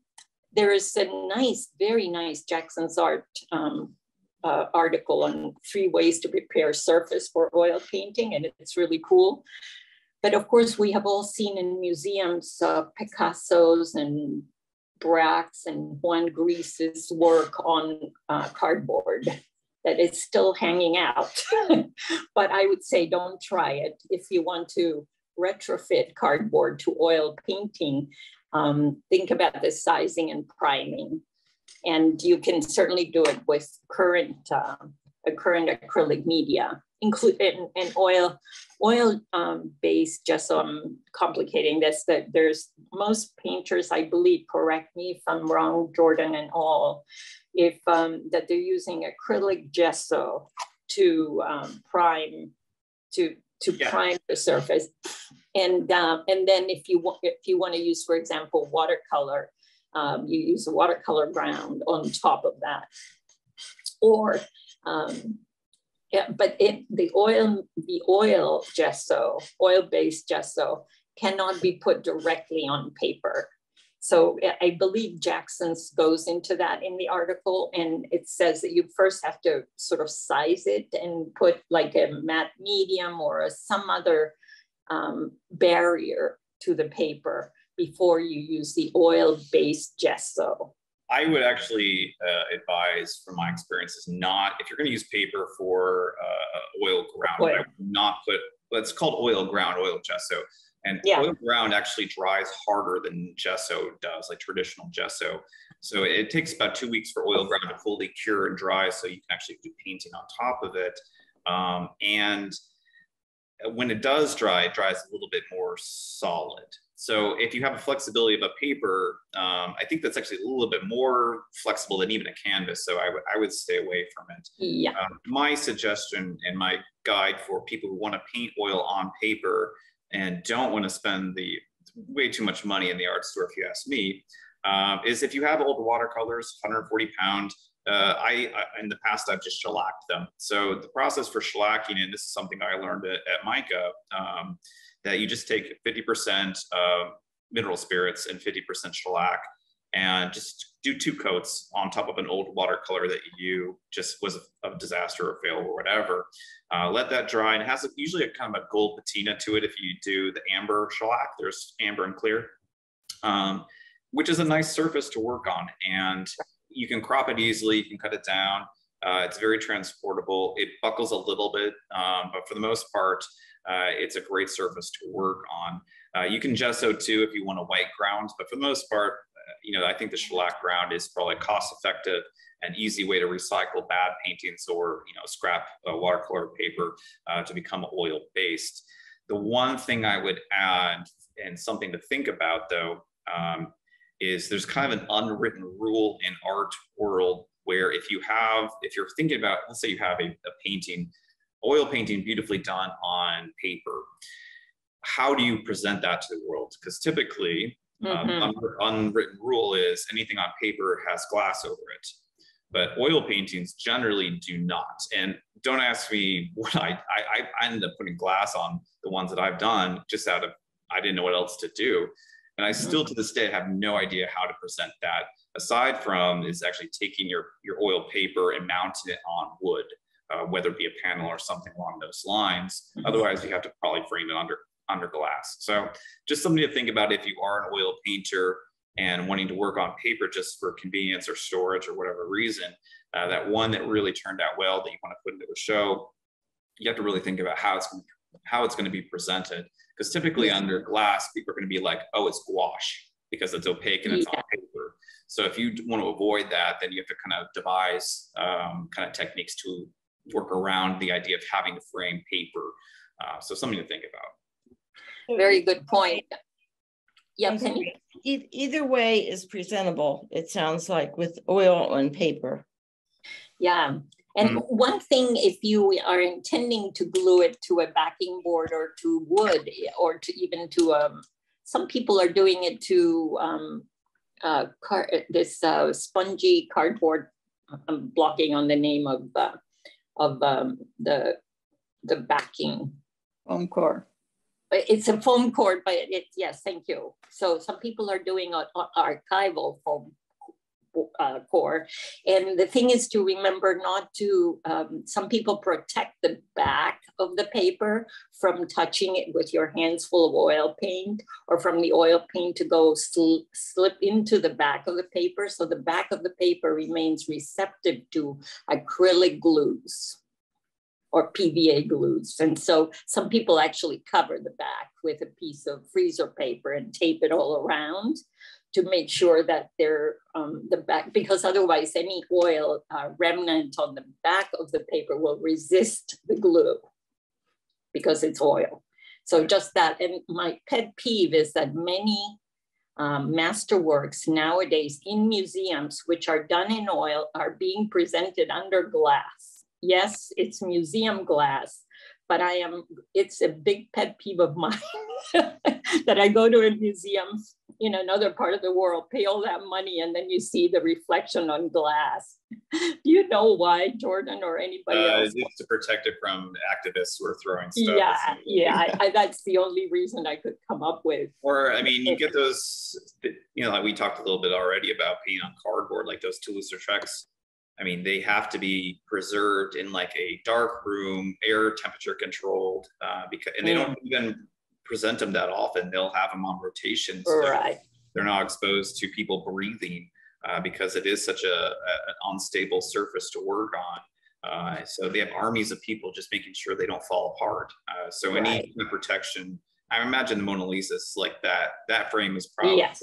there is a nice, very nice Jackson's Art um, uh, article on three ways to prepare surface for oil painting, and it's really cool. But of course, we have all seen in museums uh, Picasso's and Braque's and Juan Gris's work on uh, cardboard that is still hanging out. but I would say don't try it if you want to retrofit cardboard to oil painting um, think about the sizing and priming. And you can certainly do it with current, uh, current acrylic media, including and oil, oil um, based, just so I'm complicating this, that there's most painters, I believe, correct me if I'm wrong, Jordan and all, if um, that they're using acrylic gesso to um, prime, to to yeah. prime the surface. And, um, and then if you, want, if you want to use, for example, watercolor, um, you use a watercolor ground on top of that. Or, um, yeah, but it, the oil, the oil gesso, oil-based gesso cannot be put directly on paper. So I believe Jackson's goes into that in the article, and it says that you first have to sort of size it and put like a matte medium or some other um, barrier to the paper before you use the oil-based gesso. I would actually uh, advise, from my experiences, not if you're going to use paper for uh, oil ground, oil. I would not put. Well, it's called oil ground, oil gesso. And yeah. oil ground actually dries harder than gesso does, like traditional gesso. So it takes about two weeks for oil ground to fully cure and dry, so you can actually do painting on top of it. Um, and when it does dry, it dries a little bit more solid. So if you have a flexibility of a paper, um, I think that's actually a little bit more flexible than even a canvas. So I, I would stay away from it. Yeah. Um, my suggestion and my guide for people who want to paint oil on paper and don't want to spend the way too much money in the art store, if you ask me, um, is if you have old watercolors, 140 pound, uh, I, I, in the past I've just shellacked them. So the process for shellacking, and this is something I learned at, at MICA, um, that you just take 50% uh, mineral spirits and 50% shellac, and just do two coats on top of an old watercolor that you just was a, a disaster or fail or whatever. Uh, let that dry and it has a, usually a kind of a gold patina to it if you do the amber shellac. There's amber and clear, um, which is a nice surface to work on. And you can crop it easily, you can cut it down. Uh, it's very transportable. It buckles a little bit, um, but for the most part, uh, it's a great surface to work on. Uh, you can gesso too if you want a white ground, but for the most part, you know, I think the shellac ground is probably cost effective and easy way to recycle bad paintings or, you know, scrap uh, watercolor paper uh, to become oil based. The one thing I would add and something to think about though, um, is there's kind of an unwritten rule in art world where if you have, if you're thinking about, let's say you have a, a painting, oil painting beautifully done on paper, how do you present that to the world? Because typically um, mm-hmm. Um, unwritten rule is anything on paper has glass over it, but oil paintings generally do not. And don't ask me what I, I, I ended up putting glass on the ones that I've done just out of, I didn't know what else to do. And I still to this day have no idea how to present that aside from is actually taking your, your oil paper and mounting it on wood, uh, whether it be a panel or something along those lines. Mm-hmm. Otherwise, you have to probably frame it under, under glass. So just something to think about if you are an oil painter and wanting to work on paper just for convenience or storage or whatever reason, uh, that one that really turned out well that you want to put into a show, you have to really think about how it's going to, how it's going to be presented. Because typically under glass, people are going to be like, "Oh, it's gouache," because it's opaque and it's yeah. on paper. So if you want to avoid that, then you have to kind of devise um, kind of techniques to work around the idea of having to frame paper. Uh, so something to think about. Very good point. Yeah, Penny. Either way is presentable, it sounds like, with oil on paper. Yeah. And mm. one thing, if you are intending to glue it to a backing board or to wood or to even to, um, some people are doing it to um, uh, car, this uh, spongy cardboard. I'm blocking on the name of uh, of um, the the backing. Foam core it's a foam cord, but it's yes, thank you. So some people are doing an archival foam uh, core. And the thing is to remember not to, um, some people protect the back of the paper from touching it with your hands full of oil paint or from the oil paint to go sl slip into the back of the paper. So the back of the paper remains receptive to acrylic glues or PVA glues. And so some people actually cover the back with a piece of freezer paper and tape it all around to make sure that they're um, the back, because otherwise any oil uh, remnant on the back of the paper will resist the glue because it's oil. So just that, and my pet peeve is that many um, masterworks nowadays in museums, which are done in oil, are being presented under glass yes, it's museum glass, but I am, it's a big pet peeve of mine that I go to a museum in another part of the world, pay all that money, and then you see the reflection on glass. Do you know why, Jordan, or anybody uh, else? It's to protect it from activists who are throwing stuff. Yeah, yeah, I, I, that's the only reason I could come up with. Or, I mean, you get those, you know, like we talked a little bit already about paint on cardboard, like those Toulouse-Lautrecs I mean, they have to be preserved in like a dark room, air temperature controlled, uh, because and they don't mm. even present them that often. They'll have them on rotation, so right. they're not exposed to people breathing uh, because it is such a, a, an unstable surface to work on. Uh, so they have armies of people just making sure they don't fall apart. Uh, so right. any protection, I imagine the Mona Lisa is like that. That frame is probably yes.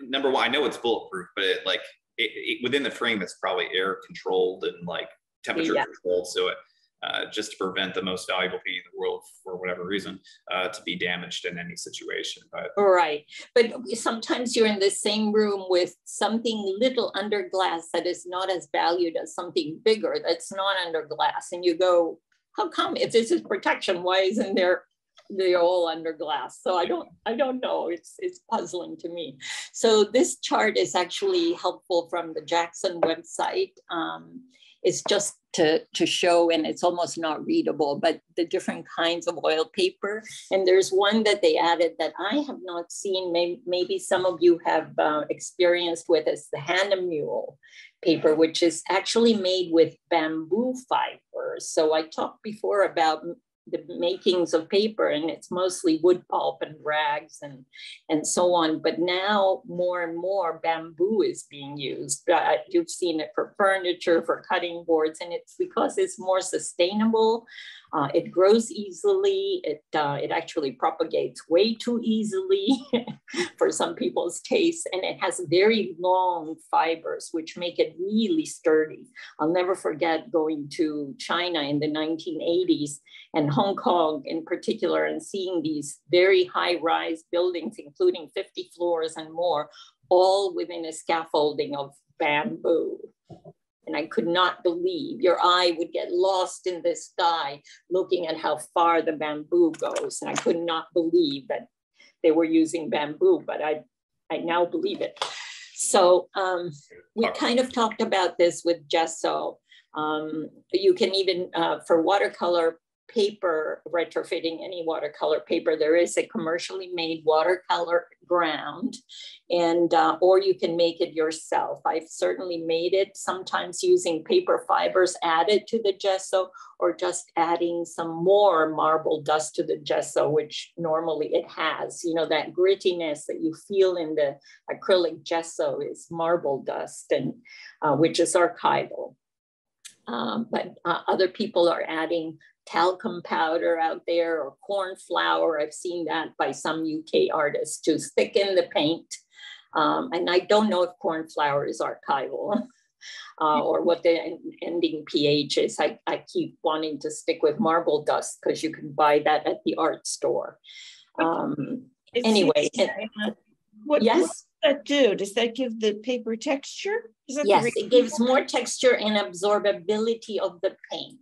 number one. I know it's bulletproof, but it, like it, it, within the frame, it's probably air controlled and like temperature yeah. controlled. So it, uh, just to prevent the most valuable painting in the world for whatever reason uh, to be damaged in any situation. But right, but sometimes you're in the same room with something little under glass that is not as valued as something bigger that's not under glass, and you go, "How come? If this is protection, why isn't there they're all under glass. So I don't, I don't know. It's it's puzzling to me. So this chart is actually helpful from the Jackson website. Um, it's just to, to show, and it's almost not readable, but the different kinds of oil paper. And there's one that they added that I have not seen. Maybe, maybe some of you have uh, experienced with is the Hahnemühle paper, which is actually made with bamboo fibers. So I talked before about the makings of paper and it's mostly wood pulp and rags and and so on. But now more and more bamboo is being used. Uh, you've seen it for furniture for cutting boards and it's because it's more sustainable uh, it grows easily. It, uh, it actually propagates way too easily for some people's taste. And it has very long fibers, which make it really sturdy. I'll never forget going to China in the 1980s and Hong Kong in particular and seeing these very high rise buildings, including 50 floors and more, all within a scaffolding of bamboo. And I could not believe your eye would get lost in the sky looking at how far the bamboo goes. And I could not believe that they were using bamboo, but I, I now believe it. So um, we kind of talked about this with gesso. Um, you can even, uh, for watercolor paper retrofitting any watercolor paper. There is a commercially made watercolor ground and uh, or you can make it yourself. I've certainly made it sometimes using paper fibers added to the gesso or just adding some more marble dust to the gesso, which normally it has. You know, that grittiness that you feel in the acrylic gesso is marble dust and uh, which is archival. Um, but uh, other people are adding talcum powder out there or corn flour. I've seen that by some UK artists to thicken the paint. Um, and I don't know if corn flour is archival uh, or what the ending pH is. I, I keep wanting to stick with marble dust because you can buy that at the art store. Um, anyway, it, what, yes. What does that do? Does that give the paper texture? yes, it gives more texture and absorbability of the paint.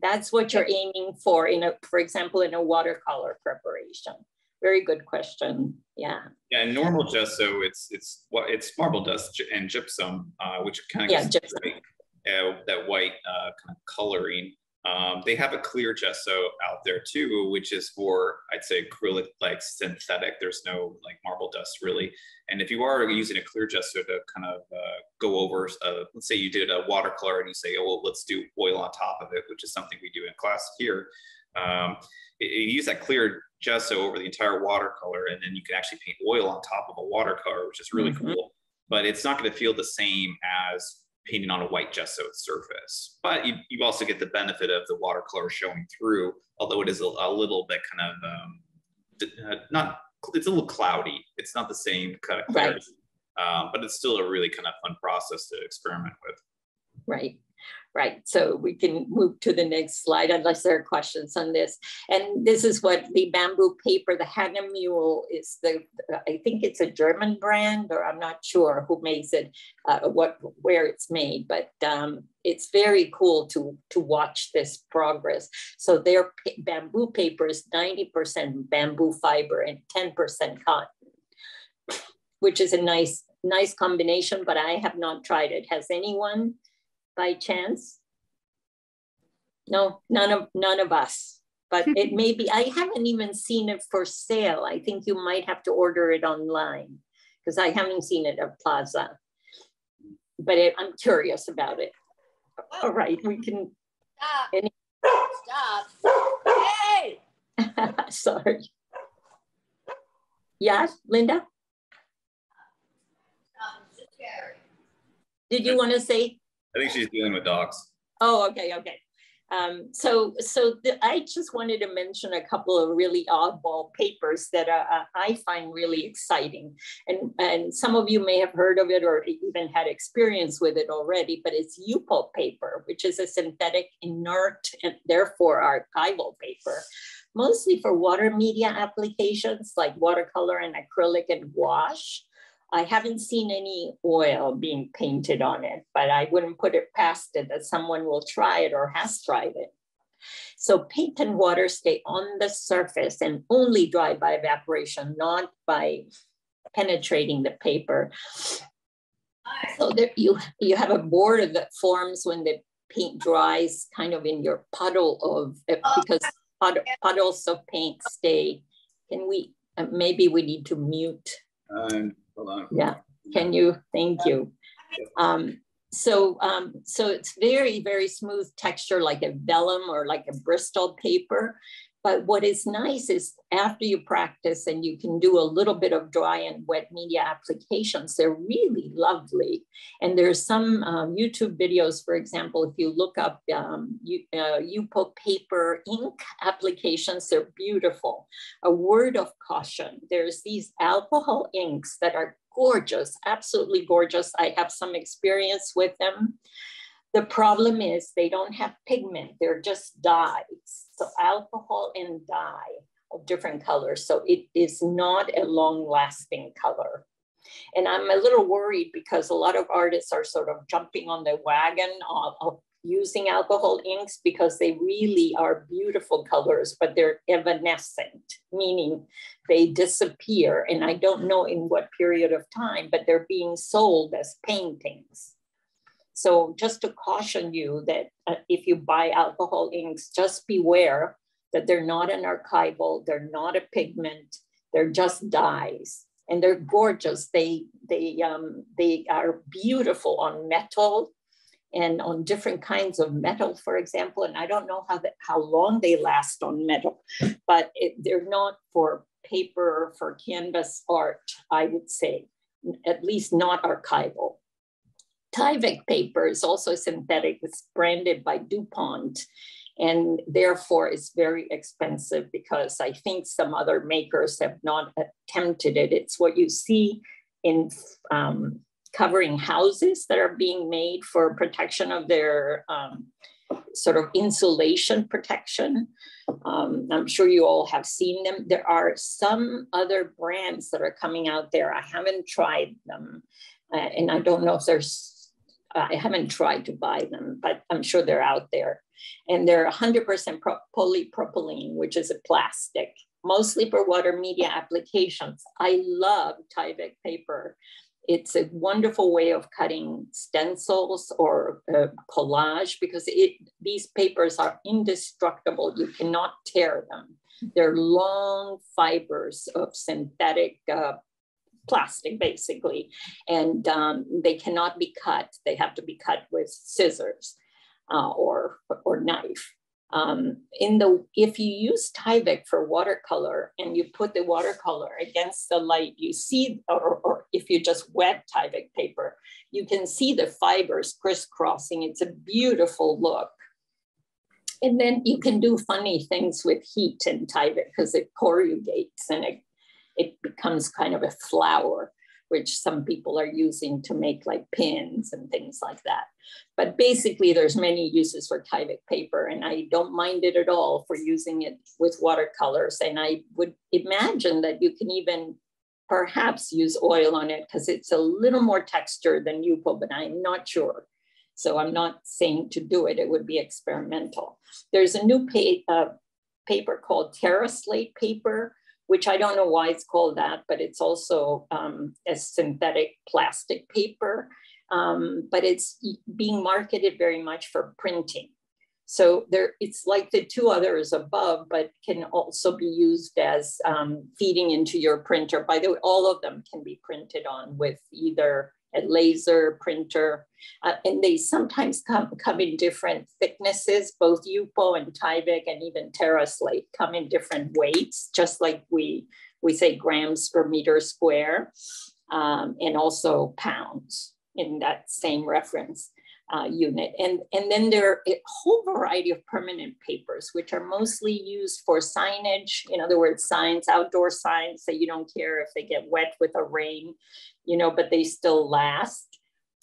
That's what you're aiming for in a, for example, in a watercolor preparation. Very good question. Yeah. Yeah, normal gesso, it's it's what it's marble dust and gypsum, uh, which kind of yeah, gives uh, that white uh, kind of coloring. Um, they have a clear gesso out there too, which is for I'd say acrylic like synthetic. There's no like marble dust really. And if you are using a clear gesso to kind of uh, go over, uh, let's say you did a watercolor and you say, oh well, let's do oil on top of it, which is something we do in class here. Um, you use that clear gesso over the entire watercolor, and then you can actually paint oil on top of a watercolor, which is really mm-hmm. cool. But it's not going to feel the same as painting on a white gesso surface. But you, you also get the benefit of the watercolor showing through, although it is a, a little bit kind of um, uh, not, it's a little cloudy. It's not the same kind of clarity, right. um, but it's still a really kind of fun process to experiment with. Right. Right, so we can move to the next slide unless there are questions on this. And this is what the bamboo paper, the Hahnemühle is the, I think it's a German brand or I'm not sure who makes it, uh, what where it's made, but um, it's very cool to, to watch this progress. So their bamboo paper is 90% bamboo fiber and 10% cotton, which is a nice, nice combination, but I have not tried it. Has anyone? By chance? No, none of none of us. But it may be. I haven't even seen it for sale. I think you might have to order it online because I haven't seen it at Plaza. But it, I'm curious about it. All right, we can. Stop. Any... Stop. Hey. Sorry. Yes, Linda. Um, Did you want to say I think she's dealing with dogs. Oh, okay, okay. Um, so, so the, I just wanted to mention a couple of really oddball papers that uh, uh, I find really exciting, and and some of you may have heard of it or even had experience with it already. But it's Yupo paper, which is a synthetic, inert, and therefore archival paper, mostly for water media applications like watercolor and acrylic and gouache. I haven't seen any oil being painted on it, but I wouldn't put it past it that someone will try it or has tried it. So paint and water stay on the surface and only dry by evaporation, not by penetrating the paper. So there you, you have a border that forms when the paint dries kind of in your puddle of, because puddles of paint stay. Can we, uh, maybe we need to mute. Um, Hold on. Yeah. Can you? Thank you. Um, so, um, so it's very, very smooth texture, like a vellum or like a Bristol paper. But what is nice is after you practice and you can do a little bit of dry and wet media applications, they're really lovely. And there's some um, YouTube videos, for example, if you look up um, you, uh, Yupo paper ink applications, they're beautiful. A word of caution, there's these alcohol inks that are gorgeous, absolutely gorgeous. I have some experience with them. The problem is they don't have pigment, they're just dyes. So alcohol and dye of different colors. So it is not a long lasting color. And I'm a little worried because a lot of artists are sort of jumping on the wagon of, of using alcohol inks because they really are beautiful colors, but they're evanescent, meaning they disappear. And I don't know in what period of time, but they're being sold as paintings. So just to caution you that uh, if you buy alcohol inks, just beware that they're not an archival, they're not a pigment, they're just dyes. And they're gorgeous. They they um, they are beautiful on metal and on different kinds of metal, for example. And I don't know how how long they last on metal, but it, they're not for paper for canvas art. I would say, at least not archival. Tyvek paper is also synthetic. It's branded by DuPont and therefore it's very expensive because I think some other makers have not attempted it. It's what you see in um, covering houses that are being made for protection of their um, sort of insulation protection. Um, I'm sure you all have seen them. There are some other brands that are coming out there. I haven't tried them, uh, and I don't know if there's I haven't tried to buy them, but I'm sure they're out there. And they're 100% polypropylene, which is a plastic, mostly for water media applications. I love Tyvek paper. It's a wonderful way of cutting stencils or uh, collage because it, these papers are indestructible. You cannot tear them. They're long fibers of synthetic uh, plastic basically, and um, they cannot be cut. They have to be cut with scissors uh, or, or knife. Um, in the if you use Tyvek for watercolor and you put the watercolor against the light, you see, or, or if you just wet Tyvek paper, you can see the fibers crisscrossing. It's a beautiful look. And then you can do funny things with heat in Tyvek because it corrugates and it it becomes kind of a flower, which some people are using to make like pins and things like that. But basically, there's many uses for Tyvek paper, and I don't mind it at all for using it with watercolors. And I would imagine that you can even perhaps use oil on it because it's a little more texture than Yupo, but I'm not sure. So I'm not saying to do it, it would be experimental. There's a new pa uh, paper called TerraSlate paper, which I don't know why it's called that, but it's also um, a synthetic plastic paper. Um, but it's being marketed very much for printing. So there, it's like the two others above, but can also be used as um, feeding into your printer. By the way, all of them can be printed on with either a laser printer. Uh, and they sometimes come, come in different thicknesses, both Yupo and Tyvek and even TerraSlate come in different weights, just like we, we say grams per meter square, um, and also pounds in that same reference uh, unit. And, and then there are a whole variety of permanent papers, which are mostly used for signage. In other words, signs, outdoor signs, so you don't care if they get wet with a rain, you know, but they still last.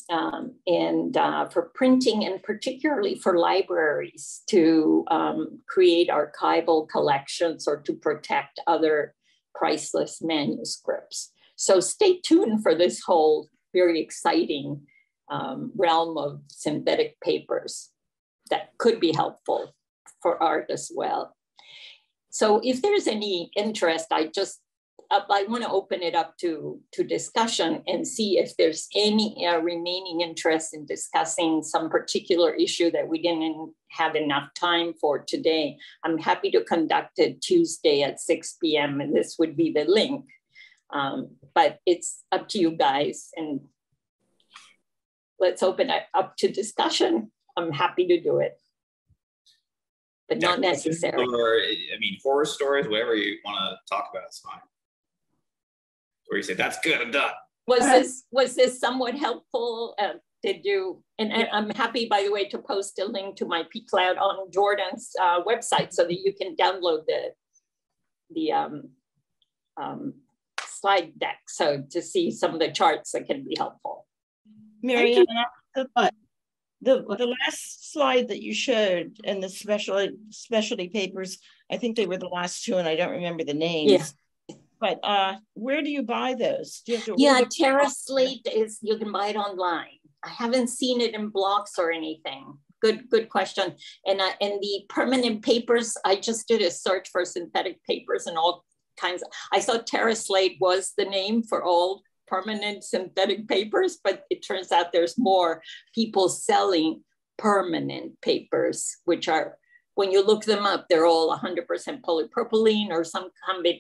Um, and uh, for printing and particularly for libraries to um, create archival collections or to protect other priceless manuscripts. So stay tuned for this whole very exciting um, realm of synthetic papers that could be helpful for art as well. So if there's any interest, I just I want to open it up to, to discussion and see if there's any uh, remaining interest in discussing some particular issue that we didn't have enough time for today. I'm happy to conduct it Tuesday at 6 p.m. and this would be the link. Um, but it's up to you guys and let's open it up to discussion. I'm happy to do it, but not necessary. Or, I mean, horror stories, whatever you want to talk about is fine. Where you say, that's good, I'm done. Was this, was this somewhat helpful? Uh, did you, and, and, I'm happy, by the way, to post a link to my pCloud on Jordan's uh, website so that you can download the, the um, um, slide deck. So to see some of the charts that can be helpful. Mariana, the, the, the last slide that you showed and the special specialty papers, I think they were the last two and I don't remember the names. Yeah. But uh, where do you buy those? Do you have to yeah, TerraSlate is, you can buy it online. I haven't seen it in blocks or anything. Good, good question. And uh, and the permanent papers, I just did a search for synthetic papers and all kinds. Of, I thought TerraSlate was the name for all permanent synthetic papers, but it turns out there's more people selling permanent papers, which are when you look them up, they're all 100% polypropylene or some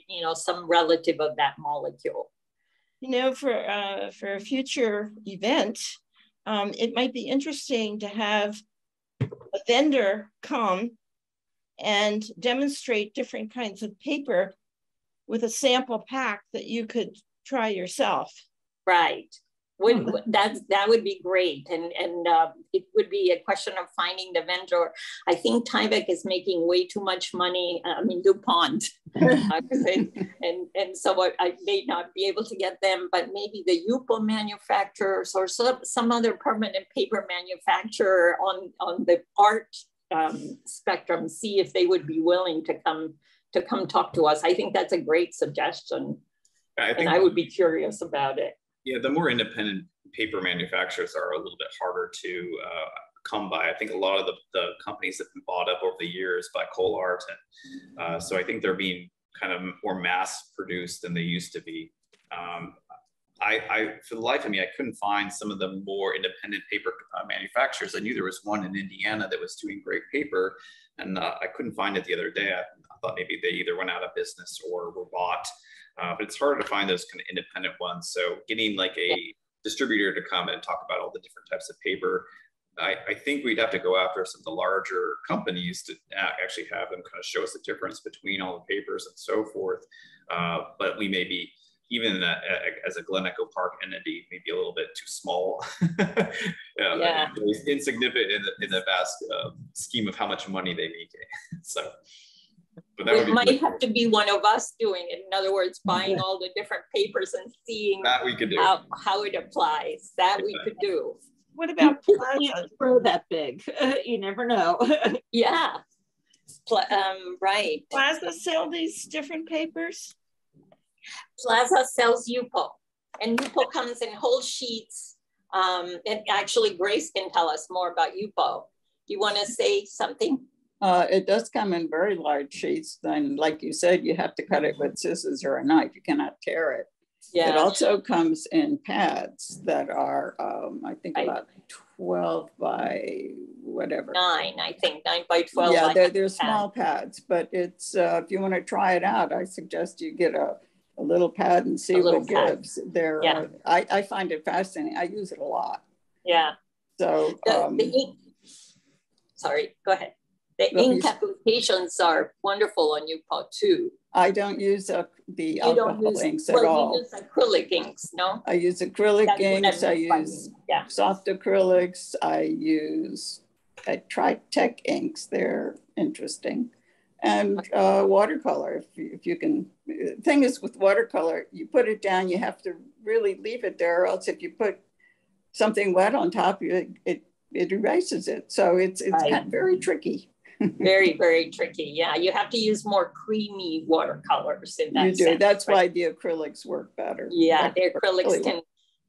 you know, some relative of that molecule. You know, for uh, for a future event, um, it might be interesting to have a vendor come and demonstrate different kinds of paper with a sample pack that you could try yourself. Right. Would, that that would be great, and and uh, it would be a question of finding the vendor. I think Tyvek is making way too much money. I mean Dupont, and and so I, I, may not be able to get them, but maybe the Yupo manufacturers or some some other permanent paper manufacturer on on the art um, spectrum. See if they would be willing to come to come talk to us. I think that's a great suggestion, I and I would be curious about it. Yeah, the more independent paper manufacturers are a little bit harder to uh, come by. I think a lot of the, the companies have been bought up over the years by Art, and uh, so I think they're being kind of more mass produced than they used to be. Um, I, I, for the life of me, I couldn't find some of the more independent paper uh, manufacturers. I knew there was one in Indiana that was doing great paper, and uh, I couldn't find it the other day. I, I, thought maybe they either went out of business or were bought. Uh, but it's harder to find those kind of independent ones. So getting like a distributor to come and talk about all the different types of paper, I, I think we'd have to go after some of the larger companies to actually have them kind of show us the difference between all the papers and so forth. Uh, but we may be even as a Glen Echo Park entity, maybe a little bit too small. yeah, yeah. insignificant in the, in the vast uh, scheme of how much money they make. so it might have to be one of us doing it. In other words, buying yeah. all the different papers and seeing that we could do. How, how it applies. That we could do. What about Plaza? grow that big? you never know. yeah. Um, right. Plaza sell these different papers? Plaza sells Yupo, and Yupo comes in whole sheets. Um, and actually, Grace can tell us more about Yupo. Do you want to say something? Uh, it does come in very large sheets. Then, like you said, you have to cut it with scissors or a knife. You cannot tear it. Yeah. It also comes in pads that are, um, I think, about 12 by whatever. Nine, I think, nine by 12. Yeah, they're, they're small pads, but it's, uh, if you want to try it out, I suggest you get a, a little pad and see what it gives. there are yeah. I, I find it fascinating. I use it a lot. Yeah. So, the, um, the sorry, go ahead. The ink applications are wonderful on Yupo too. I don't use uh, the alcohol use, inks at well, all. You use acrylic inks, no? I use acrylic That's inks. I use yeah. soft acrylics. I use uh, Tritech inks. They're interesting. And uh, watercolor, if you, if you can. The thing is with watercolor, you put it down, you have to really leave it there, or else if you put something wet on top, it, it, it erases it. So it's, it's right. very tricky very, very tricky. Yeah, you have to use more creamy watercolors in that You do. Sense, That's right? why the acrylics work better. Yeah, the acrylics really can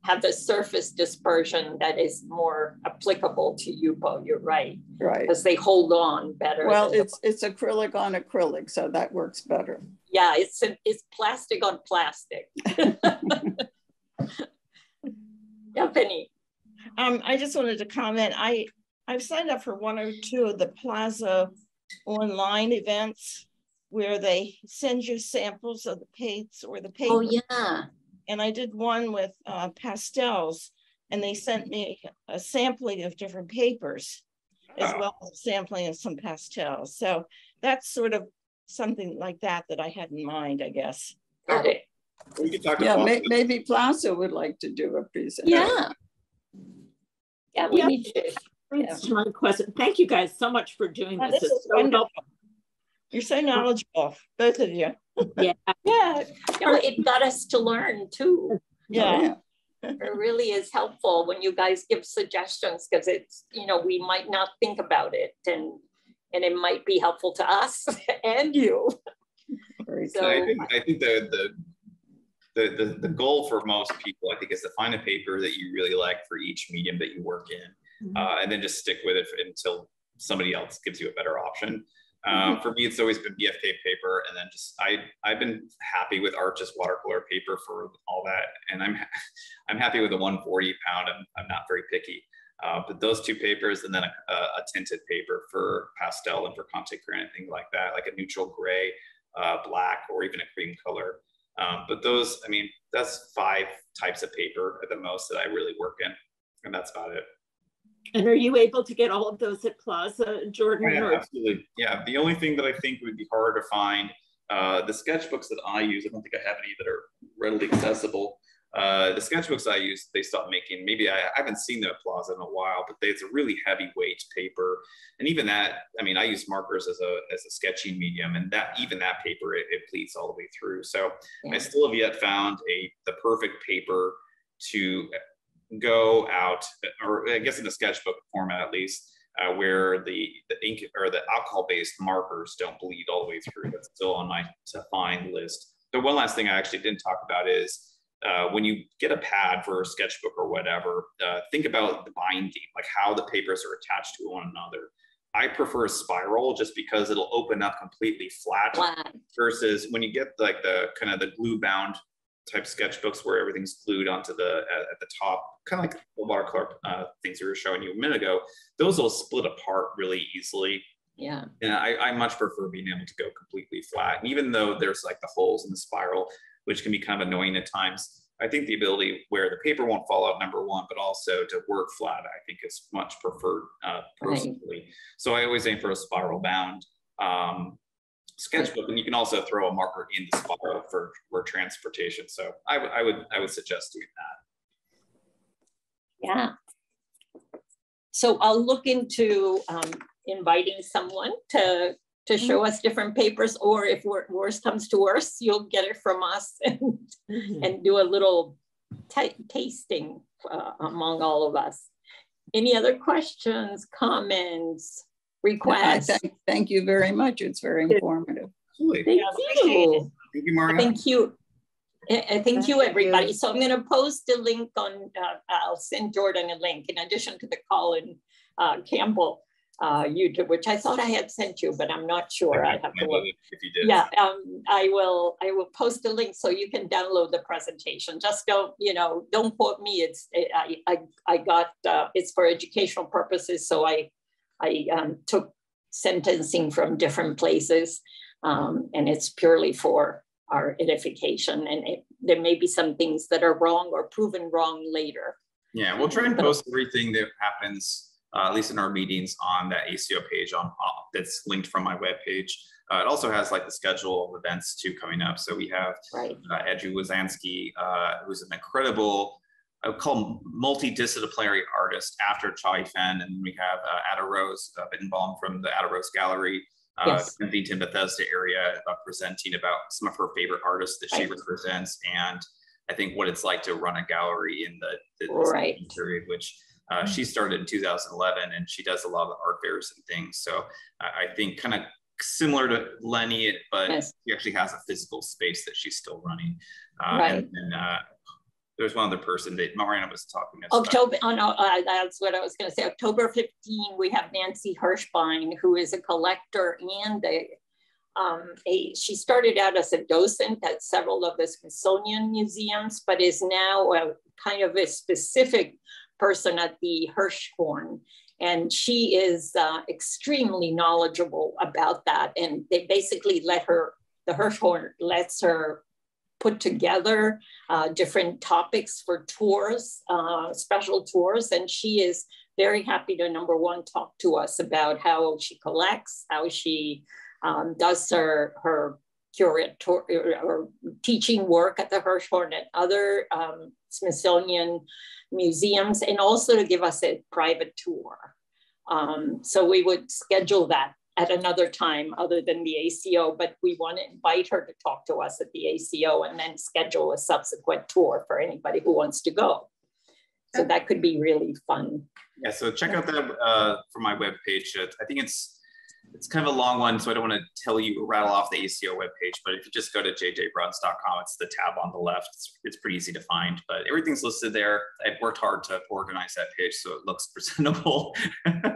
have the surface dispersion that is more applicable to Yupo. You're right. Right. Because they hold on better. Well, it's the... it's acrylic on acrylic, so that works better. Yeah, it's a, it's plastic on plastic. yeah, Penny. Um, I just wanted to comment. I I've signed up for one or two of the Plaza online events where they send you samples of the paints or the paper. Oh, yeah. And I did one with uh, pastels, and they sent me a sampling of different papers as well as sampling of some pastels. So that's sort of something like that that I had in mind, I guess. Okay. We could talk yeah, may, maybe Plaza would like to do a presentation. Yeah. Yeah, we need to brings yeah. to question. Thank you guys so much for doing this. this it's so wonderful. helpful. You're so knowledgeable, both of you. yeah. Yeah. it got us to learn too. Yeah. it really is helpful when you guys give suggestions because it's, you know, we might not think about it and and it might be helpful to us and you. so I think, I think the, the the, the, the goal for most people, I think, is to find a paper that you really like for each medium that you work in mm-hmm. uh, and then just stick with it until somebody else gives you a better option. Um, mm-hmm. For me, it's always been BFK paper, and then just I I've been happy with Arches watercolor paper for all that, and I'm I'm happy with the 140 pound. I'm I'm not very picky, uh, but those two papers, and then a, a, tinted paper for pastel and for Conte and things like that, like a neutral gray, uh, black, or even a cream color. Um, but those, I mean, that's five types of paper at the most that I really work in, and that's about it. And are you able to get all of those at Plaza, Jordan? Yeah, or? absolutely. Yeah. The only thing that I think would be hard to find, uh, the sketchbooks that I use, I don't think I have any that are readily accessible. Uh, the sketchbooks I use, they stopped making. Maybe I, I, haven't seen them at Plaza in a while, but they, it's a really heavyweight paper. And even that, I mean, I use markers as a as a sketching medium, and that even that paper it, it bleeds all the way through. So yeah. I still have yet found a the perfect paper to go out, or I guess in the sketchbook format at least, uh, where the, the ink or the alcohol-based markers don't bleed all the way through. That's still on my to find list. The one last thing I actually didn't talk about is uh, when you get a pad for a sketchbook or whatever, uh, think about the binding, like how the papers are attached to one another. I prefer a spiral just because it'll open up completely flat, flat. versus when you get like the kind of the glue bound type sketchbooks where everything's glued onto the at, at the top, kind of like the watercolor uh, things we were showing you a minute ago. Those will split apart really easily. Yeah. And I, I much prefer being able to go completely flat. And even though there's like the holes in the spiral, which can be kind of annoying at times, I think the ability where the paper won't fall out, number one, but also to work flat, I think is much preferred uh, personally. Right. So I always aim for a spiral bound. Um, sketchbook, and you can also throw a marker in the spiral for, for transportation. So I, I would I would suggest doing that. Yeah. So I'll look into um, inviting someone to to show mm -hmm. us different papers, or if worse comes to worse, you'll get it from us and, mm -hmm. and do a little tasting uh, among all of us. Any other questions, comments? Request. thank, thank you very much. It's very informative. Thank you. Thank you, Maria. Thank you. Thank you, everybody. So I'm going to post a link on, uh, I'll send Jordan a link in addition to the Colin uh, Campbell uh, YouTube, which I thought I had sent you, but I'm not sure. I, I have to look. If you did. Yeah, um, I will. I will post a link so you can download the presentation. Just don't, you know, don't quote me. It's I I, I got uh, it's for educational purposes, so I I um, took sentencing from different places, um, and it's purely for our edification. And it, there may be some things that are wrong or proven wrong later. Yeah, we'll try and post everything that happens, uh, at least in our meetings, on that ACO page on uh, that's linked from my web page. Uh, it also has like the schedule of events too coming up. So we have right. uh, Andrew Wazansky, uh, who's an incredible I would call multidisciplinary artist after Chai Fen, and we have uh, Ada Rose uh, Bittenbaum from the Ada Rose Gallery, uh, yes. Kensington, Bethesda area, uh, presenting about some of her favorite artists that right. she represents, and I think what it's like to run a gallery in the, the right. period, which uh, she started in 2011, and she does a lot of art fairs and things. So I think kind of similar to Lenny, but yes. she actually has a physical space that she's still running. Uh, right. And, and uh, there's one other person that Mariana was talking about. October, oh no, uh, that's what I was going to say. October 15, we have Nancy Hirschbein, who is a collector and a, um, a, she started out as a docent at several of the Smithsonian museums, but is now a kind of a specific person at the Hirshhorn. And she is uh, extremely knowledgeable about that. And they basically let her, the Hirshhorn lets her put together uh, different topics for tours, uh, special tours, and she is very happy to number one talk to us about how she collects, how she um, does her her curator or teaching work at the Hirshhorn and other um, Smithsonian museums, and also to give us a private tour. Um, so we would schedule that at another time other than the ACO, but we want to invite her to talk to us at the ACO and then schedule a subsequent tour for anybody who wants to go. So that could be really fun. Yeah, so check out that uh, for my webpage. I think it's it's kind of a long one, so I don't want to tell you rattle off the ACO webpage, but if you just go to jjbruns.com, it's the tab on the left. It's, it's pretty easy to find, but everything's listed there. I worked hard to organize that page so it looks presentable.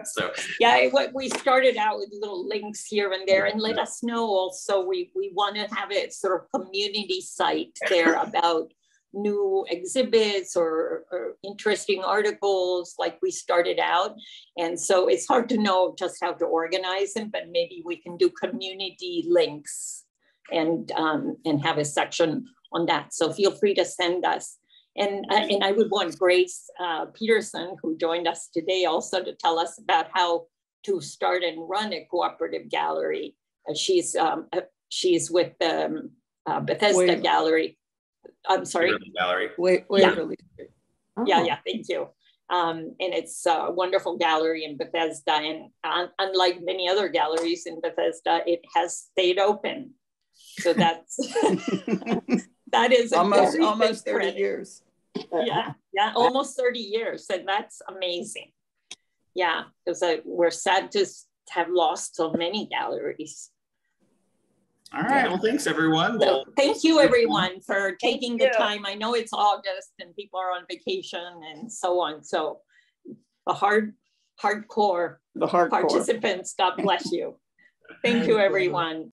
so yeah, what we started out with little links here and there, and let us know also. We we want to have it sort of community site there about new exhibits or, or, interesting articles like we started out. And so it's hard to know just how to organize them, but maybe we can do community links and, um, and have a section on that. So feel free to send us. And, uh, and I would want Grace uh, Peterson, who joined us today, also to tell us about how to start and run a cooperative gallery. Uh, she's, um, uh, she's with the um, uh, Bethesda Wait. Gallery I'm sorry. Gallery. Wait, Waverly. Yeah. Oh. yeah, yeah, thank you. Um, and it's a wonderful gallery in Bethesda. And uh, unlike many other galleries in Bethesda, it has stayed open. So that's that is almost almost 30 credit. years. Yeah, yeah, almost 30 years. And that's amazing. Yeah, because uh, we're sad to have lost so many galleries. All right. Well, thanks everyone. Well, thank you everyone for taking the time. I know it's August and people are on vacation and so on. So the hard, hardcore, the hardcore participants, God bless you. Thank you everyone.